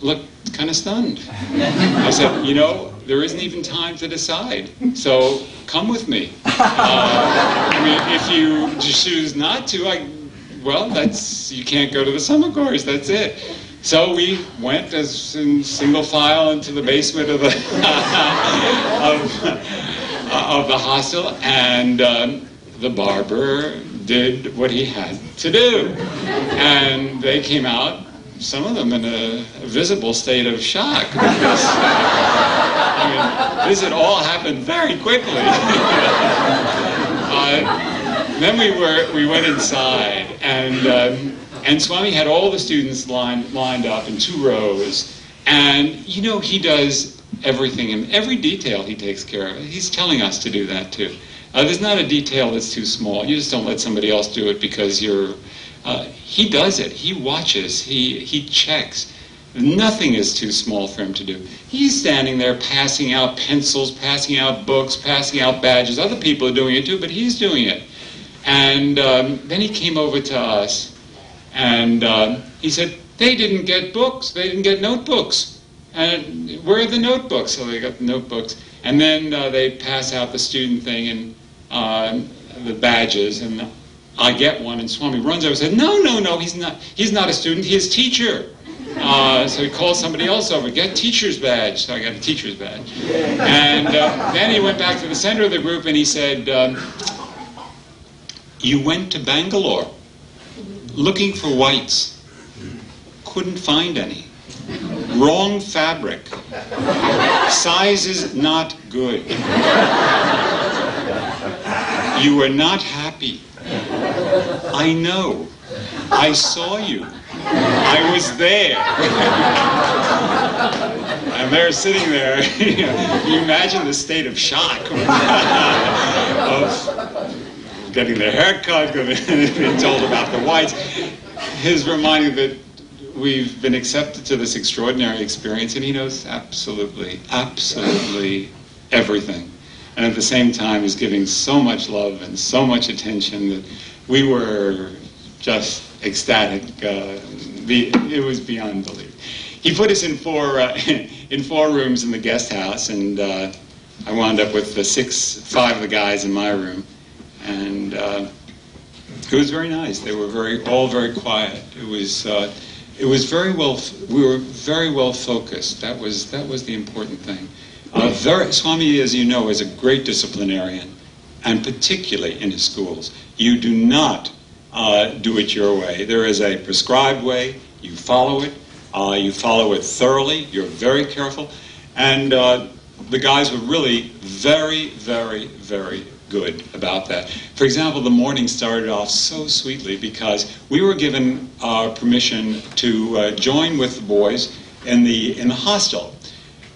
looked kind of stunned. I said, you know, there isn't even time to decide. So come with me. Uh, I mean, if you choose not to, I, well, that's you can't go to the summer course. That's it. So we went as in single file into the basement of the of, of the hostel, and um, the barber did what he had to do, and they came out some of them in a visible state of shock because I mean, this had all happened very quickly. uh, then we were we went inside and um, and Swami had all the students lined lined up in two rows, and you know he does everything in every detail he takes care of. He's telling us to do that too. Uh, there's not a detail that's too small. You just don't let somebody else do it because you're uh, he does it. He watches. He, he checks. Nothing is too small for him to do. He's standing there passing out pencils, passing out books, passing out badges. Other people are doing it too, but he's doing it. And um, then he came over to us and um, he said, They didn't get books, they didn't get notebooks. And where are the notebooks? So they got the notebooks. And then uh, they pass out the student thing and uh, the badges. And I get one, and Swami runs over and says, No, no, no, he's not, he's not a student, he's teacher. Uh, so he called somebody else over, get teacher's badge. So I got a teacher's badge. And uh, then he went back to the center of the group and he said, um, You went to Bangalore looking for whites, couldn't find any. Wrong fabric. Size is not good. You were not happy. I know. I saw you. I was there. and they're sitting there. you imagine the state of shock of getting their hair cut, being told about the whites. His reminding that we've been accepted to this extraordinary experience, and he knows absolutely, absolutely everything. And at the same time, is giving so much love and so much attention that we were just ecstatic. Uh, it was beyond belief. He put us in four uh, in four rooms in the guest house, and uh, I wound up with the six, five of the guys in my room, and uh, it was very nice. They were very all very quiet. It was uh, it was very well. We were very well focused. That was that was the important thing. Uh, very, Swami, as you know, is a great disciplinarian and particularly in his schools. You do not uh, do it your way. There is a prescribed way. You follow it. Uh, you follow it thoroughly. You're very careful. And uh, the guys were really very, very, very good about that. For example, the morning started off so sweetly because we were given uh, permission to uh, join with the boys in the in the hostel,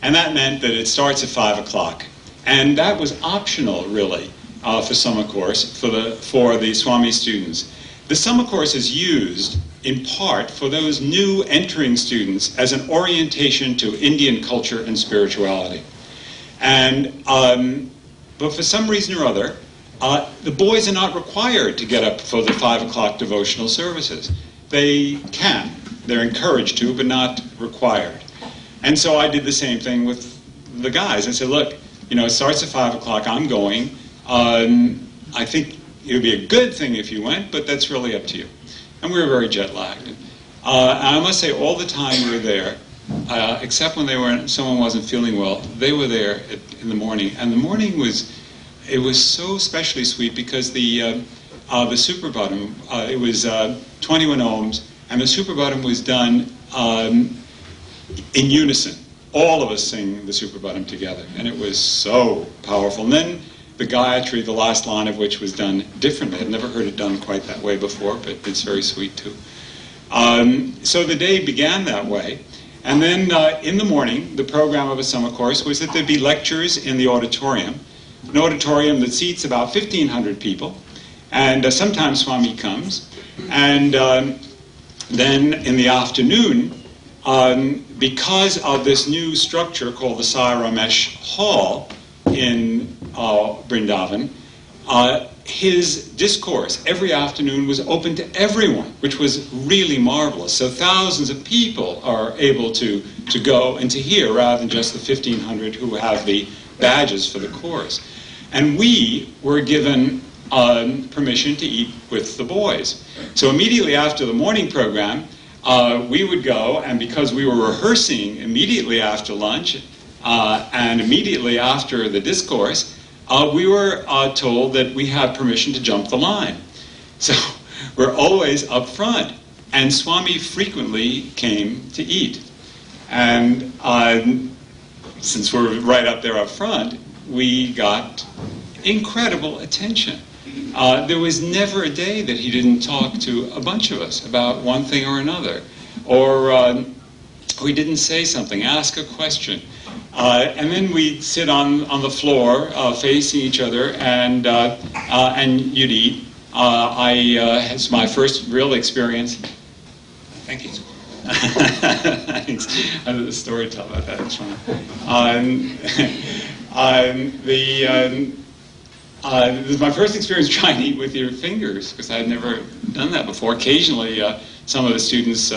and that meant that it starts at five o'clock, and that was optional, really uh, for summer course for the, for the Swami students. The summer course is used in part for those new entering students as an orientation to Indian culture and spirituality. And, um, but for some reason or other, uh, the boys are not required to get up for the five o'clock devotional services. They can. They're encouraged to, but not required. And so I did the same thing with the guys. I said, look, you know, it starts at five o'clock. I'm going. Um, I think it would be a good thing if you went, but that's really up to you. And we were very jet lagged. Uh, I must say, all the time we were there, uh, except when they were someone wasn't feeling well, they were there at, in the morning. And the morning was, it was so specially sweet because the uh, uh the Suprabhatam, uh, it was uh, 21 Oms, and the Suprabhatam was done um, in unison. All of us sing the Suprabhatam together, and it was so powerful. And then the Gayatri, the last line of which was done differently. I'd never heard it done quite that way before, but it's very sweet too. Um, so the day began that way. And then uh, in the morning, the program of a summer course was that there'd be lectures in the auditorium, an auditorium that seats about 1,500 people. And uh, sometimes Swami comes. And um, then in the afternoon, um, because of this new structure called the Sai Ramesh Hall in uh, Brindavan, uh, his discourse every afternoon was open to everyone, which was really marvelous. So thousands of people are able to, to go and to hear rather than just the 1,500 who have the badges for the course. And we were given um, permission to eat with the boys. So immediately after the morning program, uh, we would go, and because we were rehearsing immediately after lunch uh, and immediately after the discourse, uh, we were uh, told that we had permission to jump the line. So we're always up front. And Swami frequently came to eat. And um, since we're right up there up front, we got incredible attention. Uh, there was never a day that he didn't talk to a bunch of us about one thing or another. Or um, we didn't say something, ask a question. Uh, and then we'd sit on, on the floor uh, facing each other and, uh, uh and you'd eat. Uh, I, it's my first real experience. Thank you. Thanks. I have a story to tell about that. It's fun. Um, um, the, um, uh, this is my first experience trying to eat with your fingers because I had never done that before. Occasionally, uh, some of the students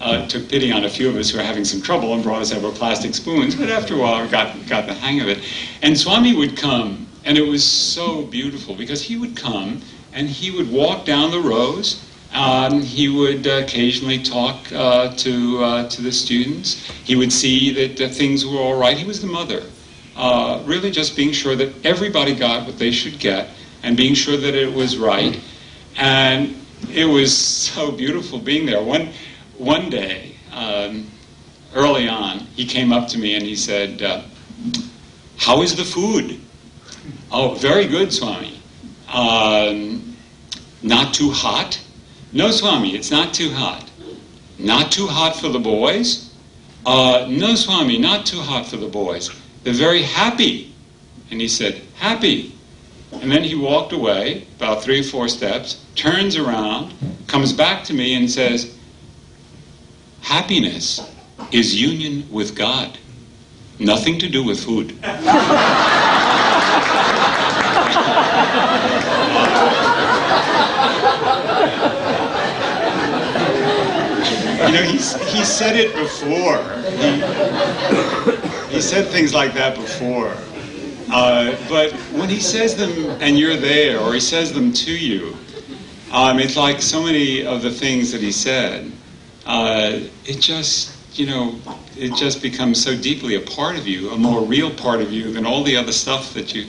uh, took pity on a few of us who were having some trouble and brought us over plastic spoons, but after a while, we got, got the hang of it. And Swami would come, and it was so beautiful because he would come and he would walk down the rows. Um, he would uh, occasionally talk uh, to, uh, to the students. He would see that things were all right. He was the mother. Uh, really just being sure that everybody got what they should get and being sure that it was right. And it was so beautiful being there. One, one day, um, early on, he came up to me and he said, uh, How is the food? Oh, very good, Swami. Um, not too hot? No, Swami, it's not too hot. Not too hot for the boys? Uh, no, Swami, not too hot for the boys. They're very happy. And he said, Happy. And then he walked away about three or four steps, turns around, comes back to me and says, Happiness is union with God, nothing to do with food. you know, he's, he said it before. He, he said things like that before. Uh, but when he says them and you're there, or he says them to you, um, it's like so many of the things that he said uh, it just, you know, it just becomes so deeply a part of you, a more real part of you than all the other stuff that you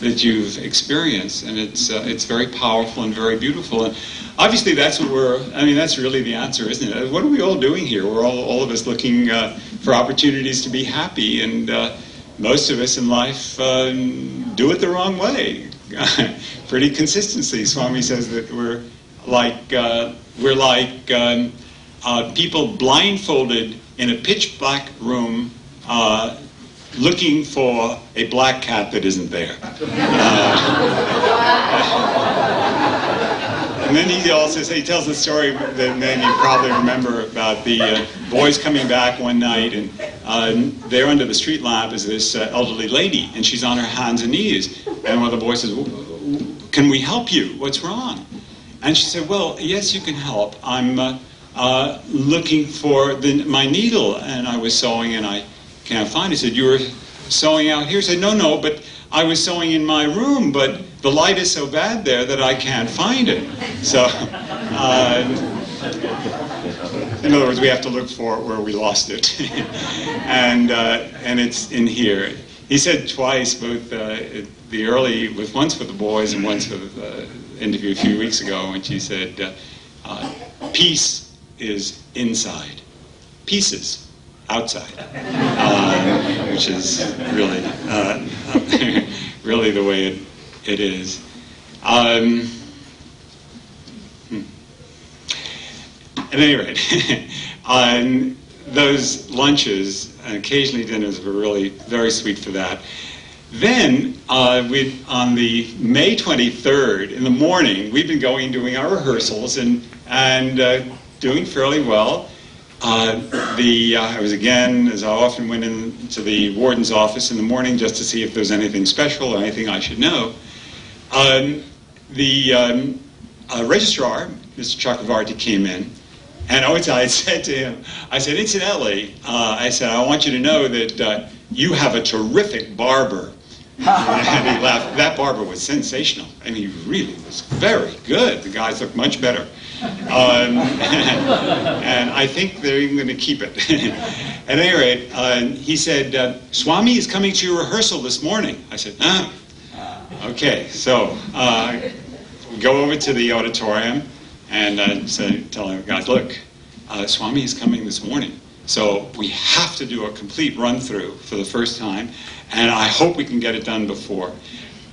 that you've experienced, and it's uh, it's very powerful and very beautiful. And obviously, that's what we're. I mean, that's really the answer, isn't it? What are we all doing here? We're all all of us looking uh, for opportunities to be happy, and uh, most of us in life um, do it the wrong way, pretty consistently. Swami says that we're like uh, we're like. Um, uh, people blindfolded in a pitch black room uh, looking for a black cat that isn't there. Uh, and then he also he tells the story that many you probably remember about the uh, boys coming back one night and uh, there under the street lamp is this uh, elderly lady and she's on her hands and knees and one of the boys says, "Can we help you? What's wrong?" And she said, "Well, yes, you can help. I'm." Uh, uh, looking for the, my needle, and I was sewing, and I can't find it. He said, "You were sewing out here?" I said, "No, no, but I was sewing in my room, but the light is so bad there that I can't find it." So, uh, in other words, we have to look for where we lost it, and uh, and it's in here. He said twice, both uh, the early, with once for the boys and once for the interview a few weeks ago, when she said, uh, "Peace." Is inside, pieces outside, uh, which is really, uh, really the way it, it is. Um, hmm. At any rate, um, those lunches and occasionally dinners were really very sweet for that. Then, uh, on the May 23rd in the morning, we've been going doing our rehearsals and and uh, doing fairly well. Uh, the, uh, I was again, as I often went into the warden's office in the morning just to see if there was anything special or anything I should know. Um, the um, uh, registrar, Mr. Chakravarti, came in, and I had said to him, I said, incidentally, uh, I said, I want you to know that uh, you have a terrific barber. and he laughed. That barber was sensational. Mean, he really was very good. The guys look much better. Um, and I think they're even going to keep it. At any rate, uh, he said, uh, Swami is coming to your rehearsal this morning. I said, ah. Okay, so uh, go over to the auditorium and uh, say, tell him, guys, look, uh, Swami is coming this morning. So we have to do a complete run through for the first time, and I hope we can get it done before.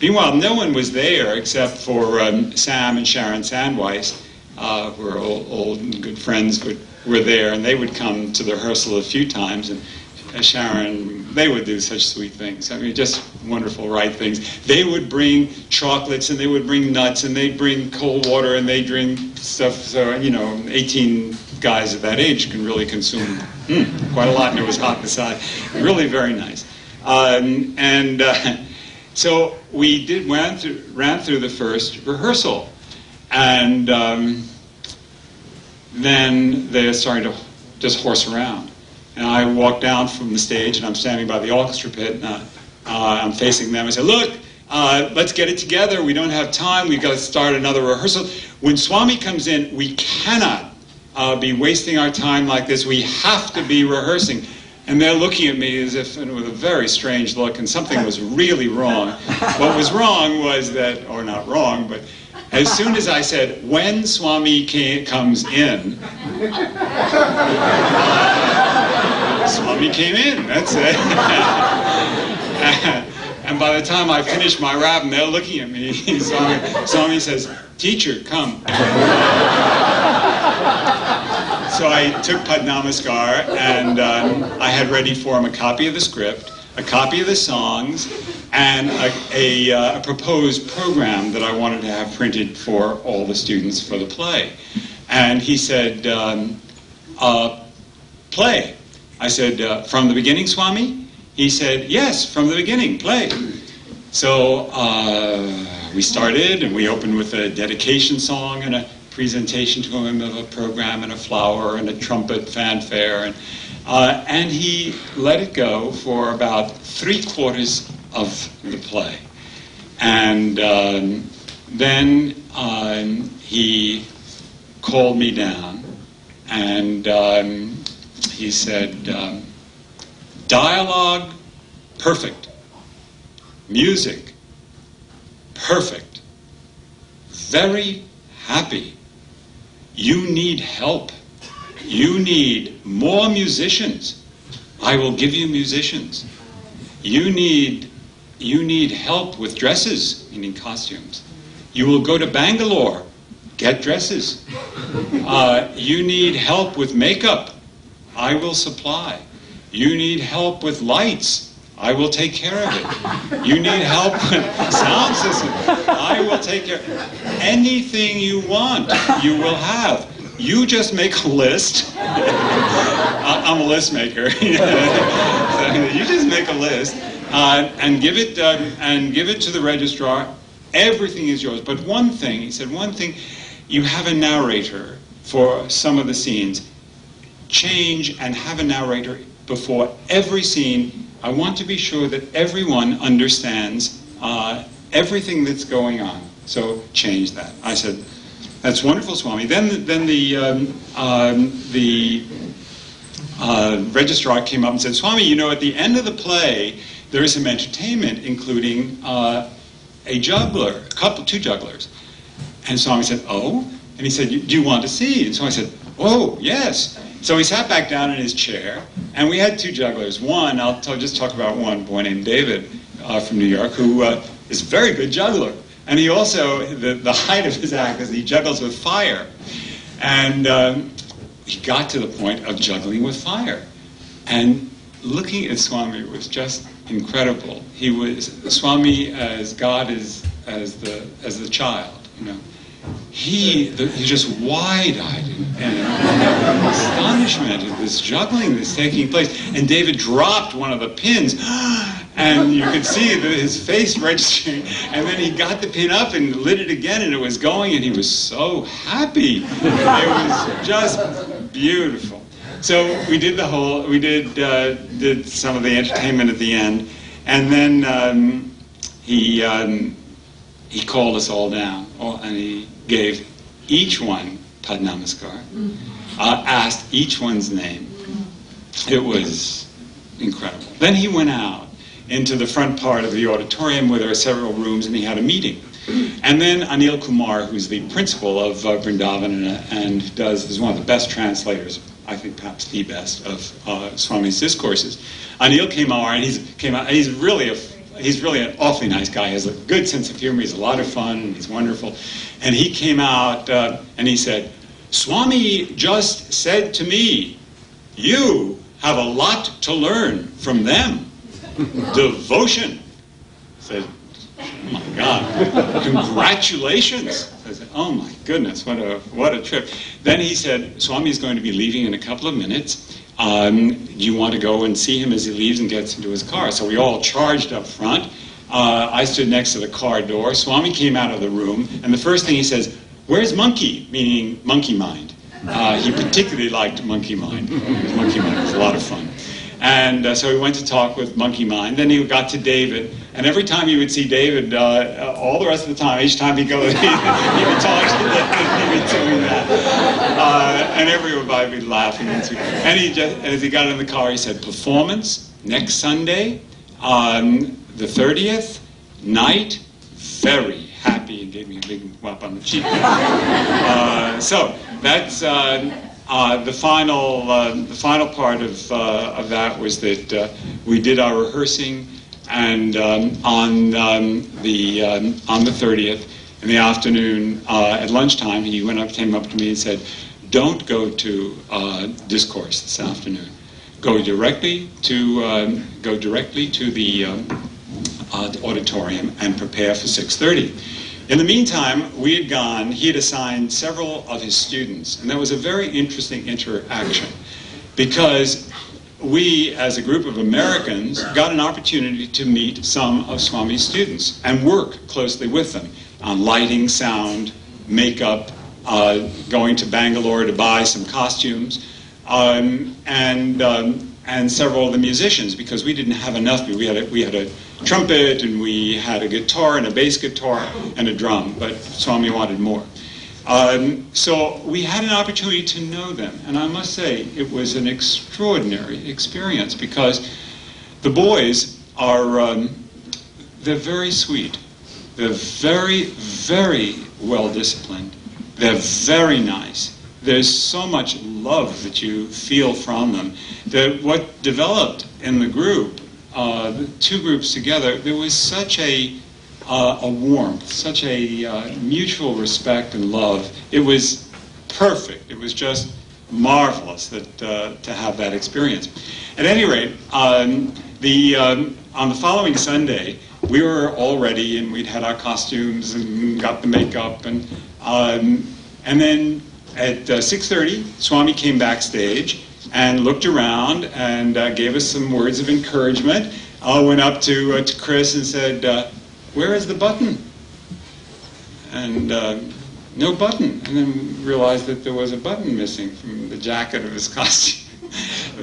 Meanwhile, no one was there except for um, Sam and Sharon Sandweiss, uh, who are old, old, and good friends, but were there, and they would come to the rehearsal a few times. And uh, Sharon, they would do such sweet things. I mean, just wonderful, right things. They would bring chocolates, and they would bring nuts, and they'd bring cold water, and they'd drink stuff. So, you know, 18 guys of that age can really consume mm, quite a lot, and it was hot inside. Really very nice. Um, and uh, so we did through, ran through the first rehearsal, and um, then they started to just horse around. And I walked down from the stage, and I'm standing by the orchestra pit, and uh, uh, I'm facing them. I say, "Look, uh, let's get it together. We don't have time. We've got to start another rehearsal. When Swami comes in, we cannot uh, be wasting our time like this. We have to be rehearsing." And they're looking at me as if and with a very strange look, and something was really wrong. What was wrong was that, or not wrong, but as soon as I said, when Swami came, comes in, Swami came in, that's it. and by the time I finished my rap and they're looking at me, Swami, Swami says, teacher, come. so I took Padnamaskar and um, I had ready for him a copy of the script, a copy of the songs, and a, a, uh, a, proposed program that I wanted to have printed for all the students for the play. And he said, um, uh, play. I said, uh, from the beginning, Swami? He said, yes, from the beginning, play. So uh, we started and we opened with a dedication song and a presentation to him of a program and a flower and a trumpet fanfare. And, uh, and he let it go for about three quarters of the play. And um, then um, he called me down and um, he said, um, dialogue, perfect. Music, perfect. Very happy. You need help. You need more musicians. I will give you musicians. You need you need help with dresses, meaning costumes. You will go to Bangalore, get dresses. Uh, you need help with makeup. I will supply. You need help with lights. I will take care of it. You need help with sound system. I will take care. Anything you want, you will have. You just make a list. I'm a list maker. so you just make a list uh, and give it uh, and give it to the registrar. Everything is yours. But one thing, he said, one thing, you have a narrator for some of the scenes. Change and have a narrator before every scene. I want to be sure that everyone understands uh, everything that's going on. So change that. I said, that's wonderful, Swami. Then, then the um, um, the uh, registrar came up and said, Swami, you know, at the end of the play, there is some entertainment, including uh, a juggler, a couple, two jugglers. And Swami said, oh? And he said, do you want to see? And so I said, oh, yes. So he sat back down in his chair, and we had two jugglers. One, I'll t- just talk about one boy named David uh, from New York, who uh, is a very good juggler. And he also, the, the height of his act is he juggles with fire. And um, he got to the point of juggling with fire. And looking at Swami was just incredible. He was Swami as God as as the as the child, you know. He the, he's just wide-eyed in, and astonishment at this juggling that's taking place. And David dropped one of the pins, and you could see the, his face registering. And then he got the pin up and lit it again, and it was going, and he was so happy. It was just beautiful. So we did the whole, we did uh, did some of the entertainment at the end, and then um, he um, he called us all down, and he gave each one Pad Namaskar, uh, asked each one's name. It was incredible. Then he went out into the front part of the auditorium where there are several rooms, and he had a meeting. And then Anil Kumar, who's the principal of uh, Vrindavan and, and, does is one of the best translators, I think perhaps the best of uh, Swami's discourses. Anil came out and he's came out. And he's really a he's really an awfully nice guy. He has a good sense of humor. He's a lot of fun. He's wonderful. And he came out uh, and he said, Swami just said to me, you have a lot to learn from them. Devotion. I said, oh my God, congratulations. I said, oh my goodness, what a, what a trip. Then he said, Swami is going to be leaving in a couple of minutes. Um, do you want to go and see him as he leaves and gets into his car? So we all charged up front. Uh, I stood next to the car door. Swami came out of the room, and the first thing he says, Where's Monkey? Meaning Monkey Mind. Uh, he particularly liked Monkey Mind. Monkey Mind was a lot of fun. And uh, so he went to talk with Monkey Mind. Then he got to David. And every time you would see David, uh, uh all the rest of the time, each time he goes, he, he would talk to David, he'd be doing that. Uh, and everybody would be laughing. And he just, as he got in the car, he said, performance next Sunday, on the 30th, night, very happy, and gave me a big whop on the cheek. Uh, so that's uh, uh, the final. Uh, the final part of uh, of that was that uh, we did our rehearsing, and um, on um, the um, on the thirtieth in the afternoon at lunchtime, he went up, came up to me and said, "Don't go to discourse this afternoon. Go directly to um, go directly to the." Um, auditorium and prepare for 6.30 in the meantime, we had gone, he had assigned several of his students, and that was a very interesting interaction because we, as a group of Americans, got an opportunity to meet some of Swami's students and work closely with them on lighting, sound, makeup, uh, going to Bangalore to buy some costumes, um, and um, and several of the musicians because we didn't have enough. We had a, we had a trumpet and we had a guitar and a bass guitar and a drum, but Swami wanted more. Um, so we had an opportunity to know them, and I must say it was an extraordinary experience because the boys are um, they're very sweet, they're very very well disciplined, they're very nice. There's so much love that you feel from them. That what developed in the group uh, the two groups together, there was such a uh, a warmth, such a uh, mutual respect and love. It was perfect. It was just marvelous that uh, to have that experience. At any rate, um, the um, on the following Sunday, we were all ready and we'd had our costumes and got the makeup and um, and then at 6:30, uh, Swami came backstage and looked around and uh, gave us some words of encouragement. I went up to, uh, to Chris and said, uh, Where is the button? And uh, no button. And then realized that there was a button missing from the jacket of his costume.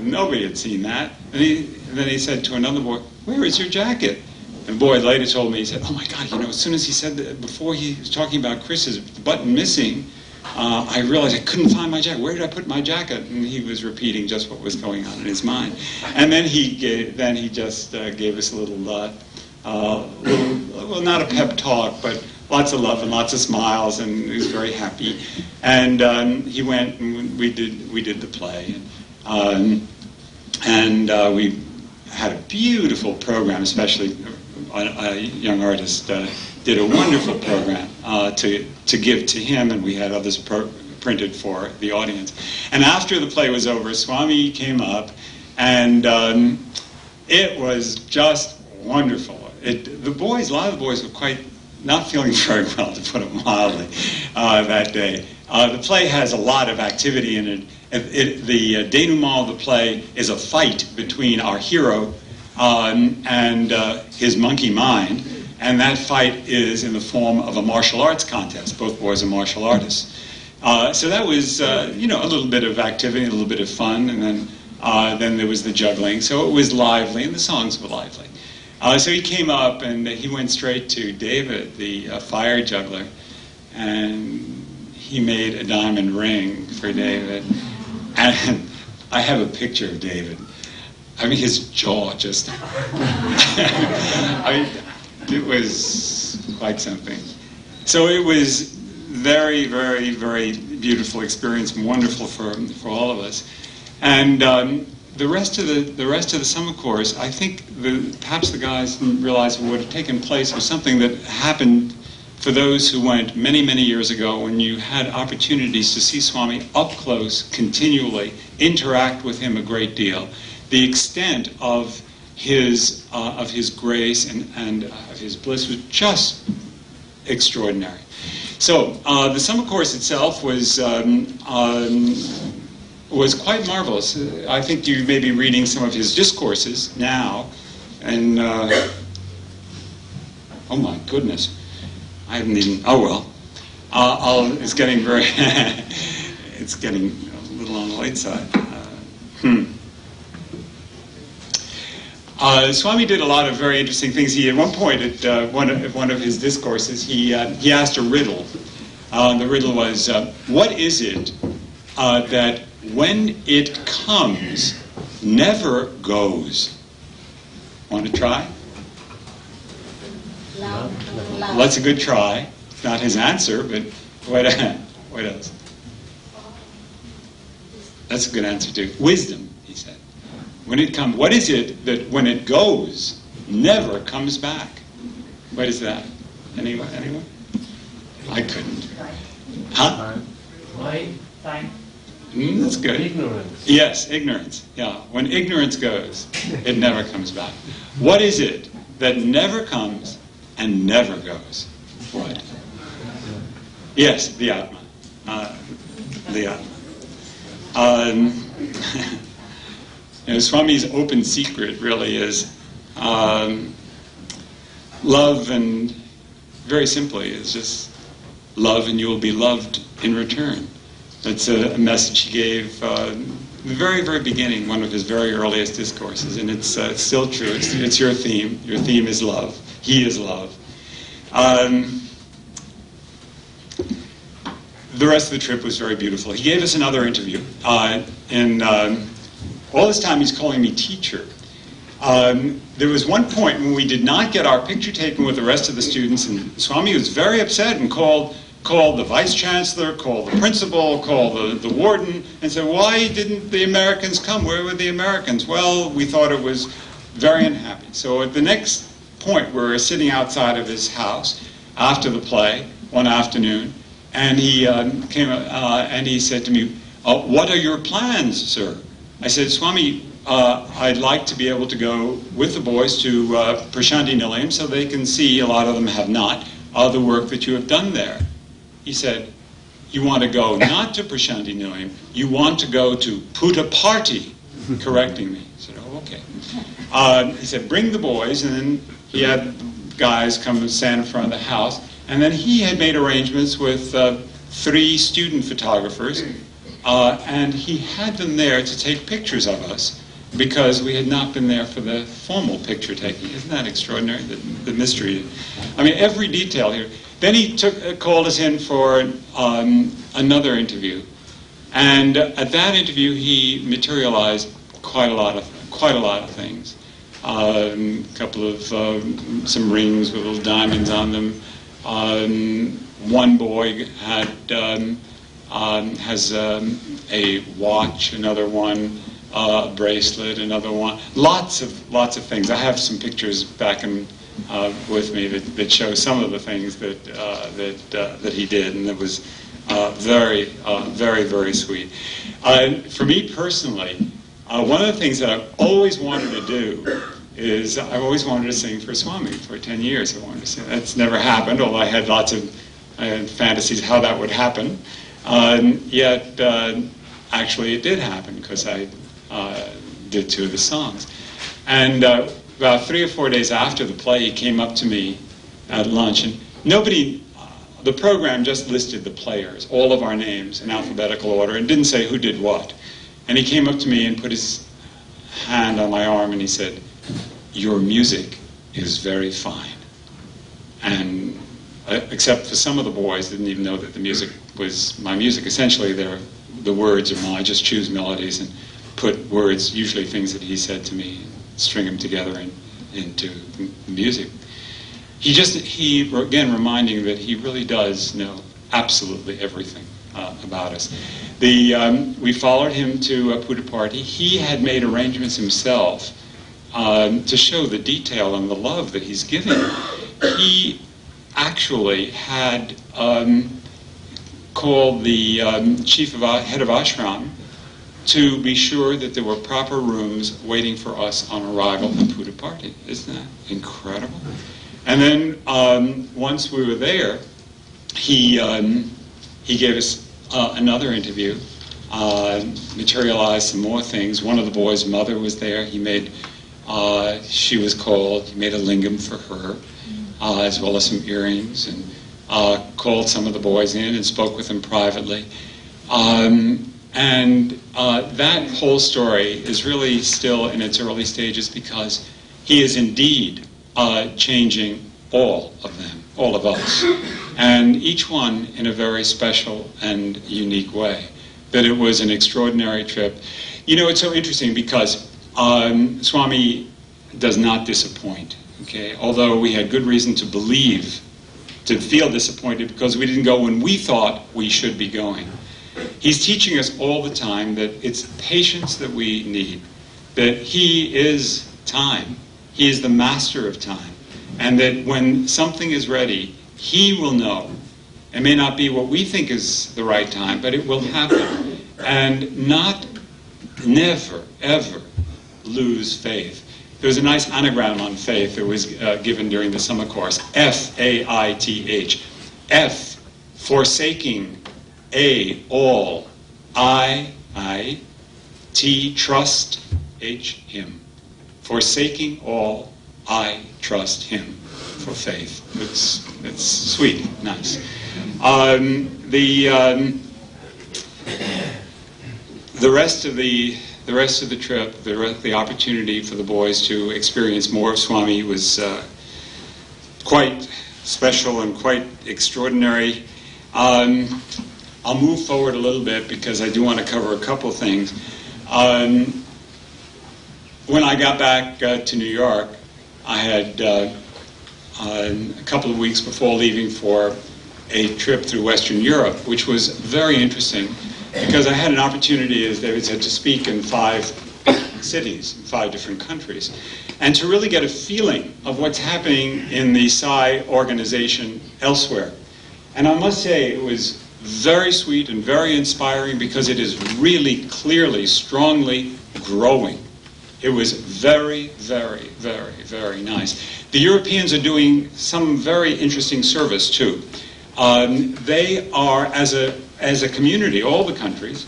Nobody had seen that. And, he, and then he said to another boy, Where is your jacket? And boy later told me, he said, Oh my God, you know, as soon as he said that, before he was talking about Chris's button missing, uh, I realized I couldn't find my jacket. Where did I put my jacket? And he was repeating just what was going on in his mind. And then he gave, then he just uh, gave us a little, uh, uh, little, well, not a pep talk, but lots of love and lots of smiles, and he was very happy. And um, he went and we did we did the play, um, and uh, we had a beautiful program, especially a, a young artist uh, did a wonderful program uh, to, to give to him, and we had others printed for the audience. And after the play was over, Swami came up, and um, it was just wonderful. It, the boys, a lot of the boys were quite not feeling very well, to put it mildly, uh, that day. Uh, the play has a lot of activity in it. it, it the uh, denouement of the play is a fight between our hero um, and uh, his monkey mind. And that fight is in the form of a martial arts contest. Both boys are martial artists. Uh, so that was, uh, you know, a little bit of activity, a little bit of fun, and then uh, then there was the juggling. So it was lively, and the songs were lively. Uh, so he came up and he went straight to David, the uh, fire juggler, and he made a diamond ring for David. And I have a picture of David. I mean, his jaw just. I mean, it was quite something. So it was very, very, very beautiful experience, wonderful for, for all of us. And um, the rest of the the rest of the summer course, I think the, perhaps the guys didn't realize what had taken place was something that happened for those who went many many years ago when you had opportunities to see Swami up close, continually interact with him a great deal. The extent of his uh, of his grace and and of his bliss was just extraordinary. So uh, the summer course itself was. Um, um, was quite marvelous. I think you may be reading some of his discourses now, and uh, oh my goodness, I haven't even. Oh well, uh, it's getting very. it's getting a little on the late side. Uh, hmm. Uh, Swami did a lot of very interesting things. He, at one point, at uh, one, of, one of his discourses, he, uh, he asked a riddle. Uh, the riddle was, uh, What is it uh, that when it comes, never goes. Want to try? Love. Love. That's a good try. It's Not his answer, but what, what else? That's a good answer too. Wisdom. When it comes, what is it that when it goes, never comes back? What is that? Anyone? Anyone? I couldn't. Huh? Mind. Time. Mm, that's good. Ignorance. Yes, ignorance. Yeah. When ignorance goes, it never comes back. What is it that never comes and never goes? What? Yes, the Atma. Uh, the Atma. Um, you know, Swami's open secret really is um, love, and very simply, is just love, and you will be loved in return. That's a, a message he gave uh, the very, very beginning, one of his very earliest discourses, and it's uh, still true. It's, it's, your theme. Your theme is love. He is love. Um, the rest of the trip was very beautiful. He gave us another interview, uh, and um, all this time he's calling me teacher. Um, there was one point when we did not get our picture taken with the rest of the students, and Swami was very upset and called called the vice chancellor, called the principal, called the, the warden, and said, why didn't the Americans come? Where were the Americans? Well, we thought it was very unhappy. So at the next point, we were sitting outside of his house after the play one afternoon, and he uh, came uh, and he said to me, uh, what are your plans, sir? I said, Swami, uh, I'd like to be able to go with the boys to uh, Prashanti Nilayam so they can see, a lot of them have not, uh, the work that you have done there. He said, you want to go not to Prashanti Nilayam, you want to go to Puttaparthi, correcting me. I said, oh, okay. Uh, he said, bring the boys, and then he had guys come and stand in front of the house, and then he had made arrangements with uh, three student photographers, uh, and he had them there to take pictures of us because we had not been there for the formal picture taking. Isn't that extraordinary? The, the mystery. I mean, every detail here. Then he took, uh, called us in for um, another interview, and at that interview he materialized quite a lot of quite a lot of things. Um, a couple of um, some rings with little diamonds on them. Um, one boy had um, um, has a watch, another one uh, a bracelet, another one. Lots of lots of things. I have some pictures back in uh, with me that, that show some of the things that uh, that uh, that he did, and it was uh, very very very sweet. for me personally, one of the things that I've always wanted to do is I've always wanted to sing for Swami for 10 years. I wanted to sing. That's never happened, although I had lots of fantasies how that would happen. Um, yet, actually, it did happen because I did two of the songs. And about three or four days after the play, he came up to me at lunch, and nobody, uh, the program just listed the players, all of our names in alphabetical order, and didn't say who did what. And he came up to me and put his hand on my arm and he said, Your music is very fine. And uh, except for some of the boys, didn't even know that the music was my music. Essentially, the words are mine. I just choose melodies and put words, usually things that he said to me, string them together in, into music. He just, he, again, reminding that he really does know absolutely everything uh, about us. The, um, we followed him to a Puttaparthi. He had made arrangements himself um, to show the detail and the love that he's giving. He actually had um, called the um, chief of head of ashram to be sure that there were proper rooms waiting for us on arrival Puttaparthi. Isn't that incredible? And then um, once we were there, he, um, he gave us uh, another interview, uh, materialized some more things. One of the boys' mother was there. He made, uh, she was called, he made a lingam for her, uh, as well as some earrings, and uh, called some of the boys in and spoke with them privately. Um, and uh, that whole story is really still in its early stages because he is indeed uh, changing all of them, all of us, and each one in a very special and unique way. That it was an extraordinary trip. You know, it's so interesting because um, Swami does not disappoint. Okay, although we had good reason to believe, to feel disappointed because we didn't go when we thought we should be going. He's teaching us all the time that it's patience that we need, that He is time, He is the master of time, and that when something is ready, He will know. It may not be what we think is the right time, but it will happen. And not, never, ever lose faith. There was a nice anagram on faith that was uh, given during the summer course F A I T H. F, forsaking a, all. I, I. T, trust. H, him. Forsaking all, I trust him for faith. It's, it's sweet, nice. Um, the, um, the rest of the the rest of the trip, the, the opportunity for the boys to experience more of Swami was uh, quite special and quite extraordinary. Um, I'll move forward a little bit because I do want to cover a couple things. Um, when I got back uh, to New York, I had uh, uh, a couple of weeks before leaving for a trip through Western Europe, which was very interesting because I had an opportunity, as David said, to speak in five cities, in five different countries, and to really get a feeling of what's happening in the Sai organization elsewhere. And I must say, it was very sweet and very inspiring because it is really clearly, strongly growing. It was very, very, very, very nice. The Europeans are doing some very interesting service too. Um, they are, as a, as a community, all the countries,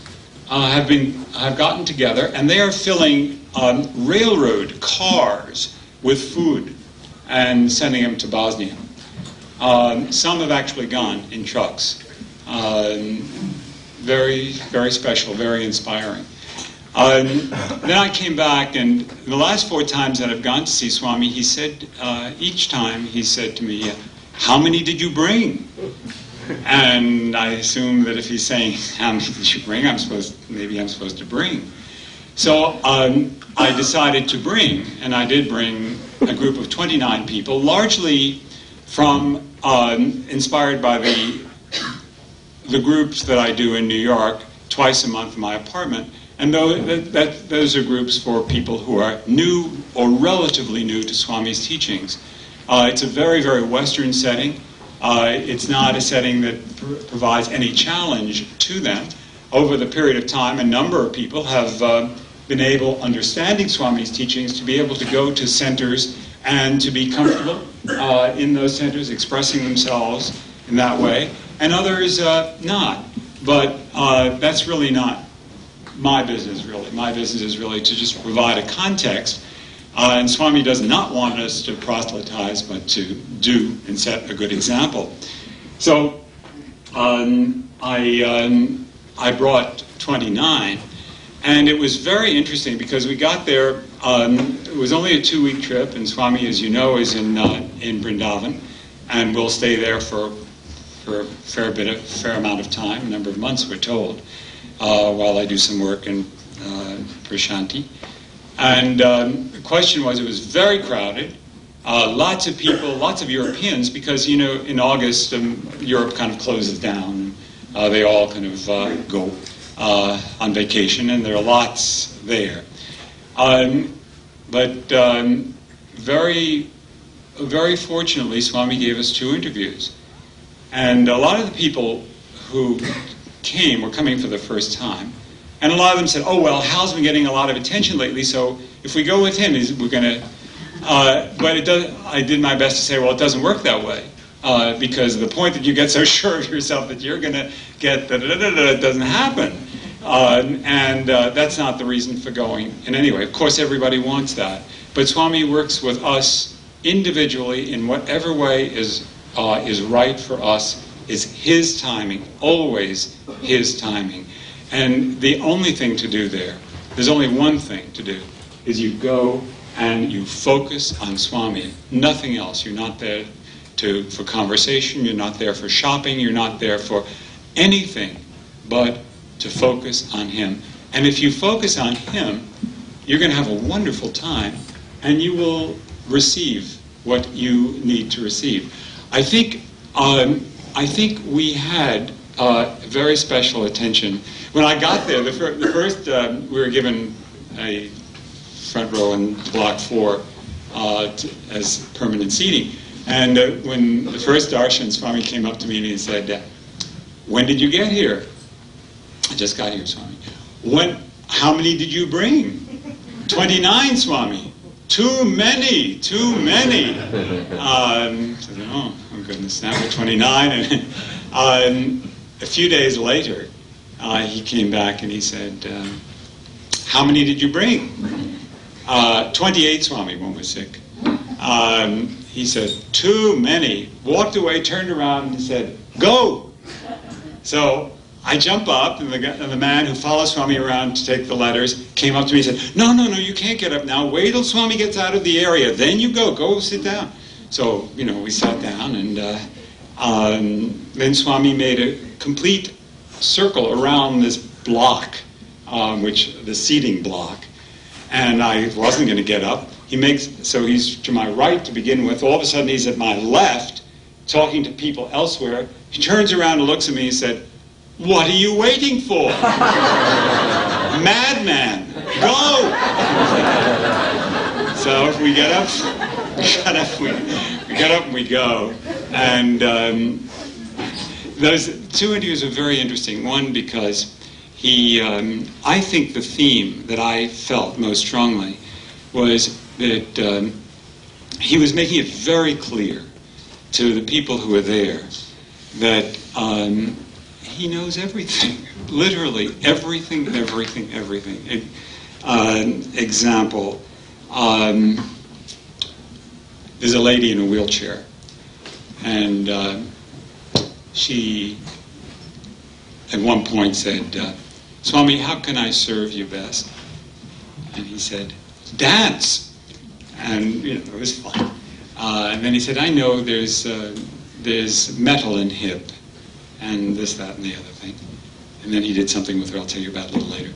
uh, have, been, have gotten together and they are filling um, railroad cars with food and sending them to Bosnia. Um, some have actually gone in trucks. Um, very, very special, very inspiring. Um, then I came back, and the last four times that I've gone to see Swami, he said, uh, each time he said to me, How many did you bring? And I assume that if he's saying, How many did you bring? I'm supposed, maybe I'm supposed to bring. So um, I decided to bring, and I did bring a group of 29 people, largely from, um, inspired by the the groups that I do in New York twice a month in my apartment. And that, that, those are groups for people who are new or relatively new to Swami's teachings. Uh, it's a very, very Western setting. Uh, it's not a setting that pr- provides any challenge to them. Over the period of time, a number of people have uh, been able, understanding Swami's teachings, to be able to go to centers and to be comfortable uh, in those centers, expressing themselves in that way and others uh, not. But uh, that's really not my business, really. My business is really to just provide a context Uh, and Swami does not want us to proselytize, but to do and set a good example. So um, I, um, I brought 29, and it was very interesting because we got there. Um, it was only a two-week trip, and Swami, as you know, is in uh, in Brindavan, and we'll stay there for for a fair bit, of, fair amount of time, a number of months, we're told, uh, while I do some work in uh, Prashanti. And um, the question was, it was very crowded. Uh, lots of people, lots of Europeans, because you know in August um, Europe kind of closes down. Uh, they all kind of uh, go uh, on vacation, and there are lots there. Um, but um, very, very fortunately, Swami gave us two interviews, and a lot of the people who came were coming for the first time. And a lot of them said, oh, well, Hal's been getting a lot of attention lately, so if we go with him, we're going to. Uh, but it does, I did my best to say, well, it doesn't work that way. Uh, because the point that you get so sure of yourself that you're going to get da da da da doesn't happen. Uh, and uh, that's not the reason for going in any way. Of course, everybody wants that. But Swami works with us individually in whatever way is, uh, is right for us, is his timing, always his timing. And the only thing to do there, there's only one thing to do, is you go and you focus on Swami, nothing else. You're not there to, for conversation, you're not there for shopping, you're not there for anything but to focus on him. And if you focus on him, you're going to have a wonderful time and you will receive what you need to receive. I think, um, I think we had uh, very special attention when I got there, the, fir- the first, uh, we were given a front row in block four uh, to, as permanent seating. And uh, when the first darshan, Swami came up to me and he said, uh, when did you get here? I just got here, Swami. When, how many did you bring? 29, Swami. Too many, too many. Um, said, oh, my goodness, now we're 29. And um, a few days later, uh, he came back and he said, uh, How many did you bring? Uh, 28, Swami, one was sick. Um, he said, Too many. Walked away, turned around, and said, Go! So I jump up, and the, and the man who follows Swami around to take the letters came up to me and said, No, no, no, you can't get up now. Wait till Swami gets out of the area. Then you go. Go sit down. So, you know, we sat down, and uh, um, then Swami made a complete circle around this block, um, which the seating block, and I wasn't going to get up. He makes so he's to my right to begin with. All of a sudden, he's at my left, talking to people elsewhere. He turns around and looks at me and said, "What are you waiting for, madman? Go!" so we get up, we get up, we, we get up and we go, and. Um, those two interviews are very interesting. One because he, um, I think the theme that I felt most strongly was that um, he was making it very clear to the people who were there that um, he knows everything, literally everything, everything, everything. Uh, example, um, there's a lady in a wheelchair, and uh, she at one point said, uh, Swami, how can I serve you best? And he said, dance. And you know, it was fun. Uh, and then he said, I know there's, uh, there's metal in hip, and this, that, and the other thing. And then he did something with her I'll tell you about a little later.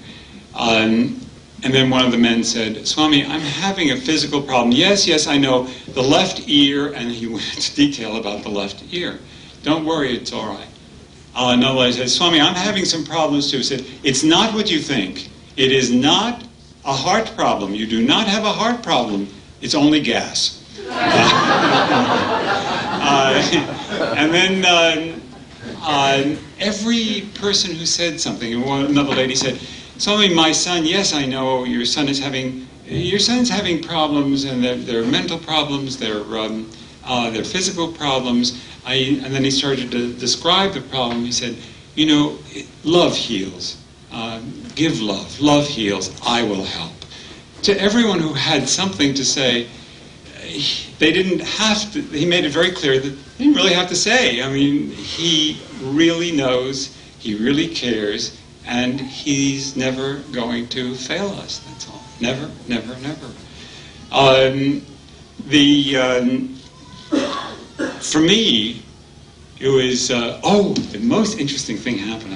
Um, and then one of the men said, Swami, I'm having a physical problem. Yes, yes, I know. The left ear, and he went into detail about the left ear. Don't worry, it's all right. Uh, another lady said, Swami, I'm having some problems too. He said, It's not what you think. It is not a heart problem. You do not have a heart problem. It's only gas. uh, and then uh, uh, every person who said something, another lady said, Swami, my son, yes, I know your son is having, your son's having problems, and they're, they're mental problems, they're, um, uh, they're physical problems. I, and then he started to describe the problem. He said, you know, love heals. Uh, give love. Love heals. I will help. to everyone who had something to say, they didn't have to, he made it very clear that they didn't really have to say. I mean, he really knows, he really cares, and he's never going to fail us. That's all. Never, never, never. Um, the um, for me, it was uh, oh the most interesting thing happened.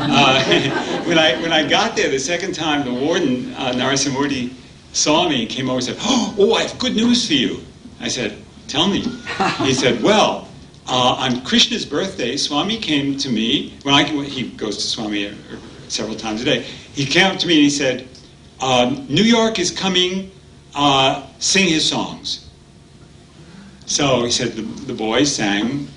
Uh, when I when I got there the second time, the warden uh, Narasimha Murthy saw me and came over and said, "Oh, oh, I have good news for you." I said, "Tell me." He said, "Well." Uh, on Krishna's birthday, Swami came to me. When I he goes to Swami uh, several times a day. He came up to me and he said, um, "New York is coming. Uh, sing his songs." So he said the, the boys sang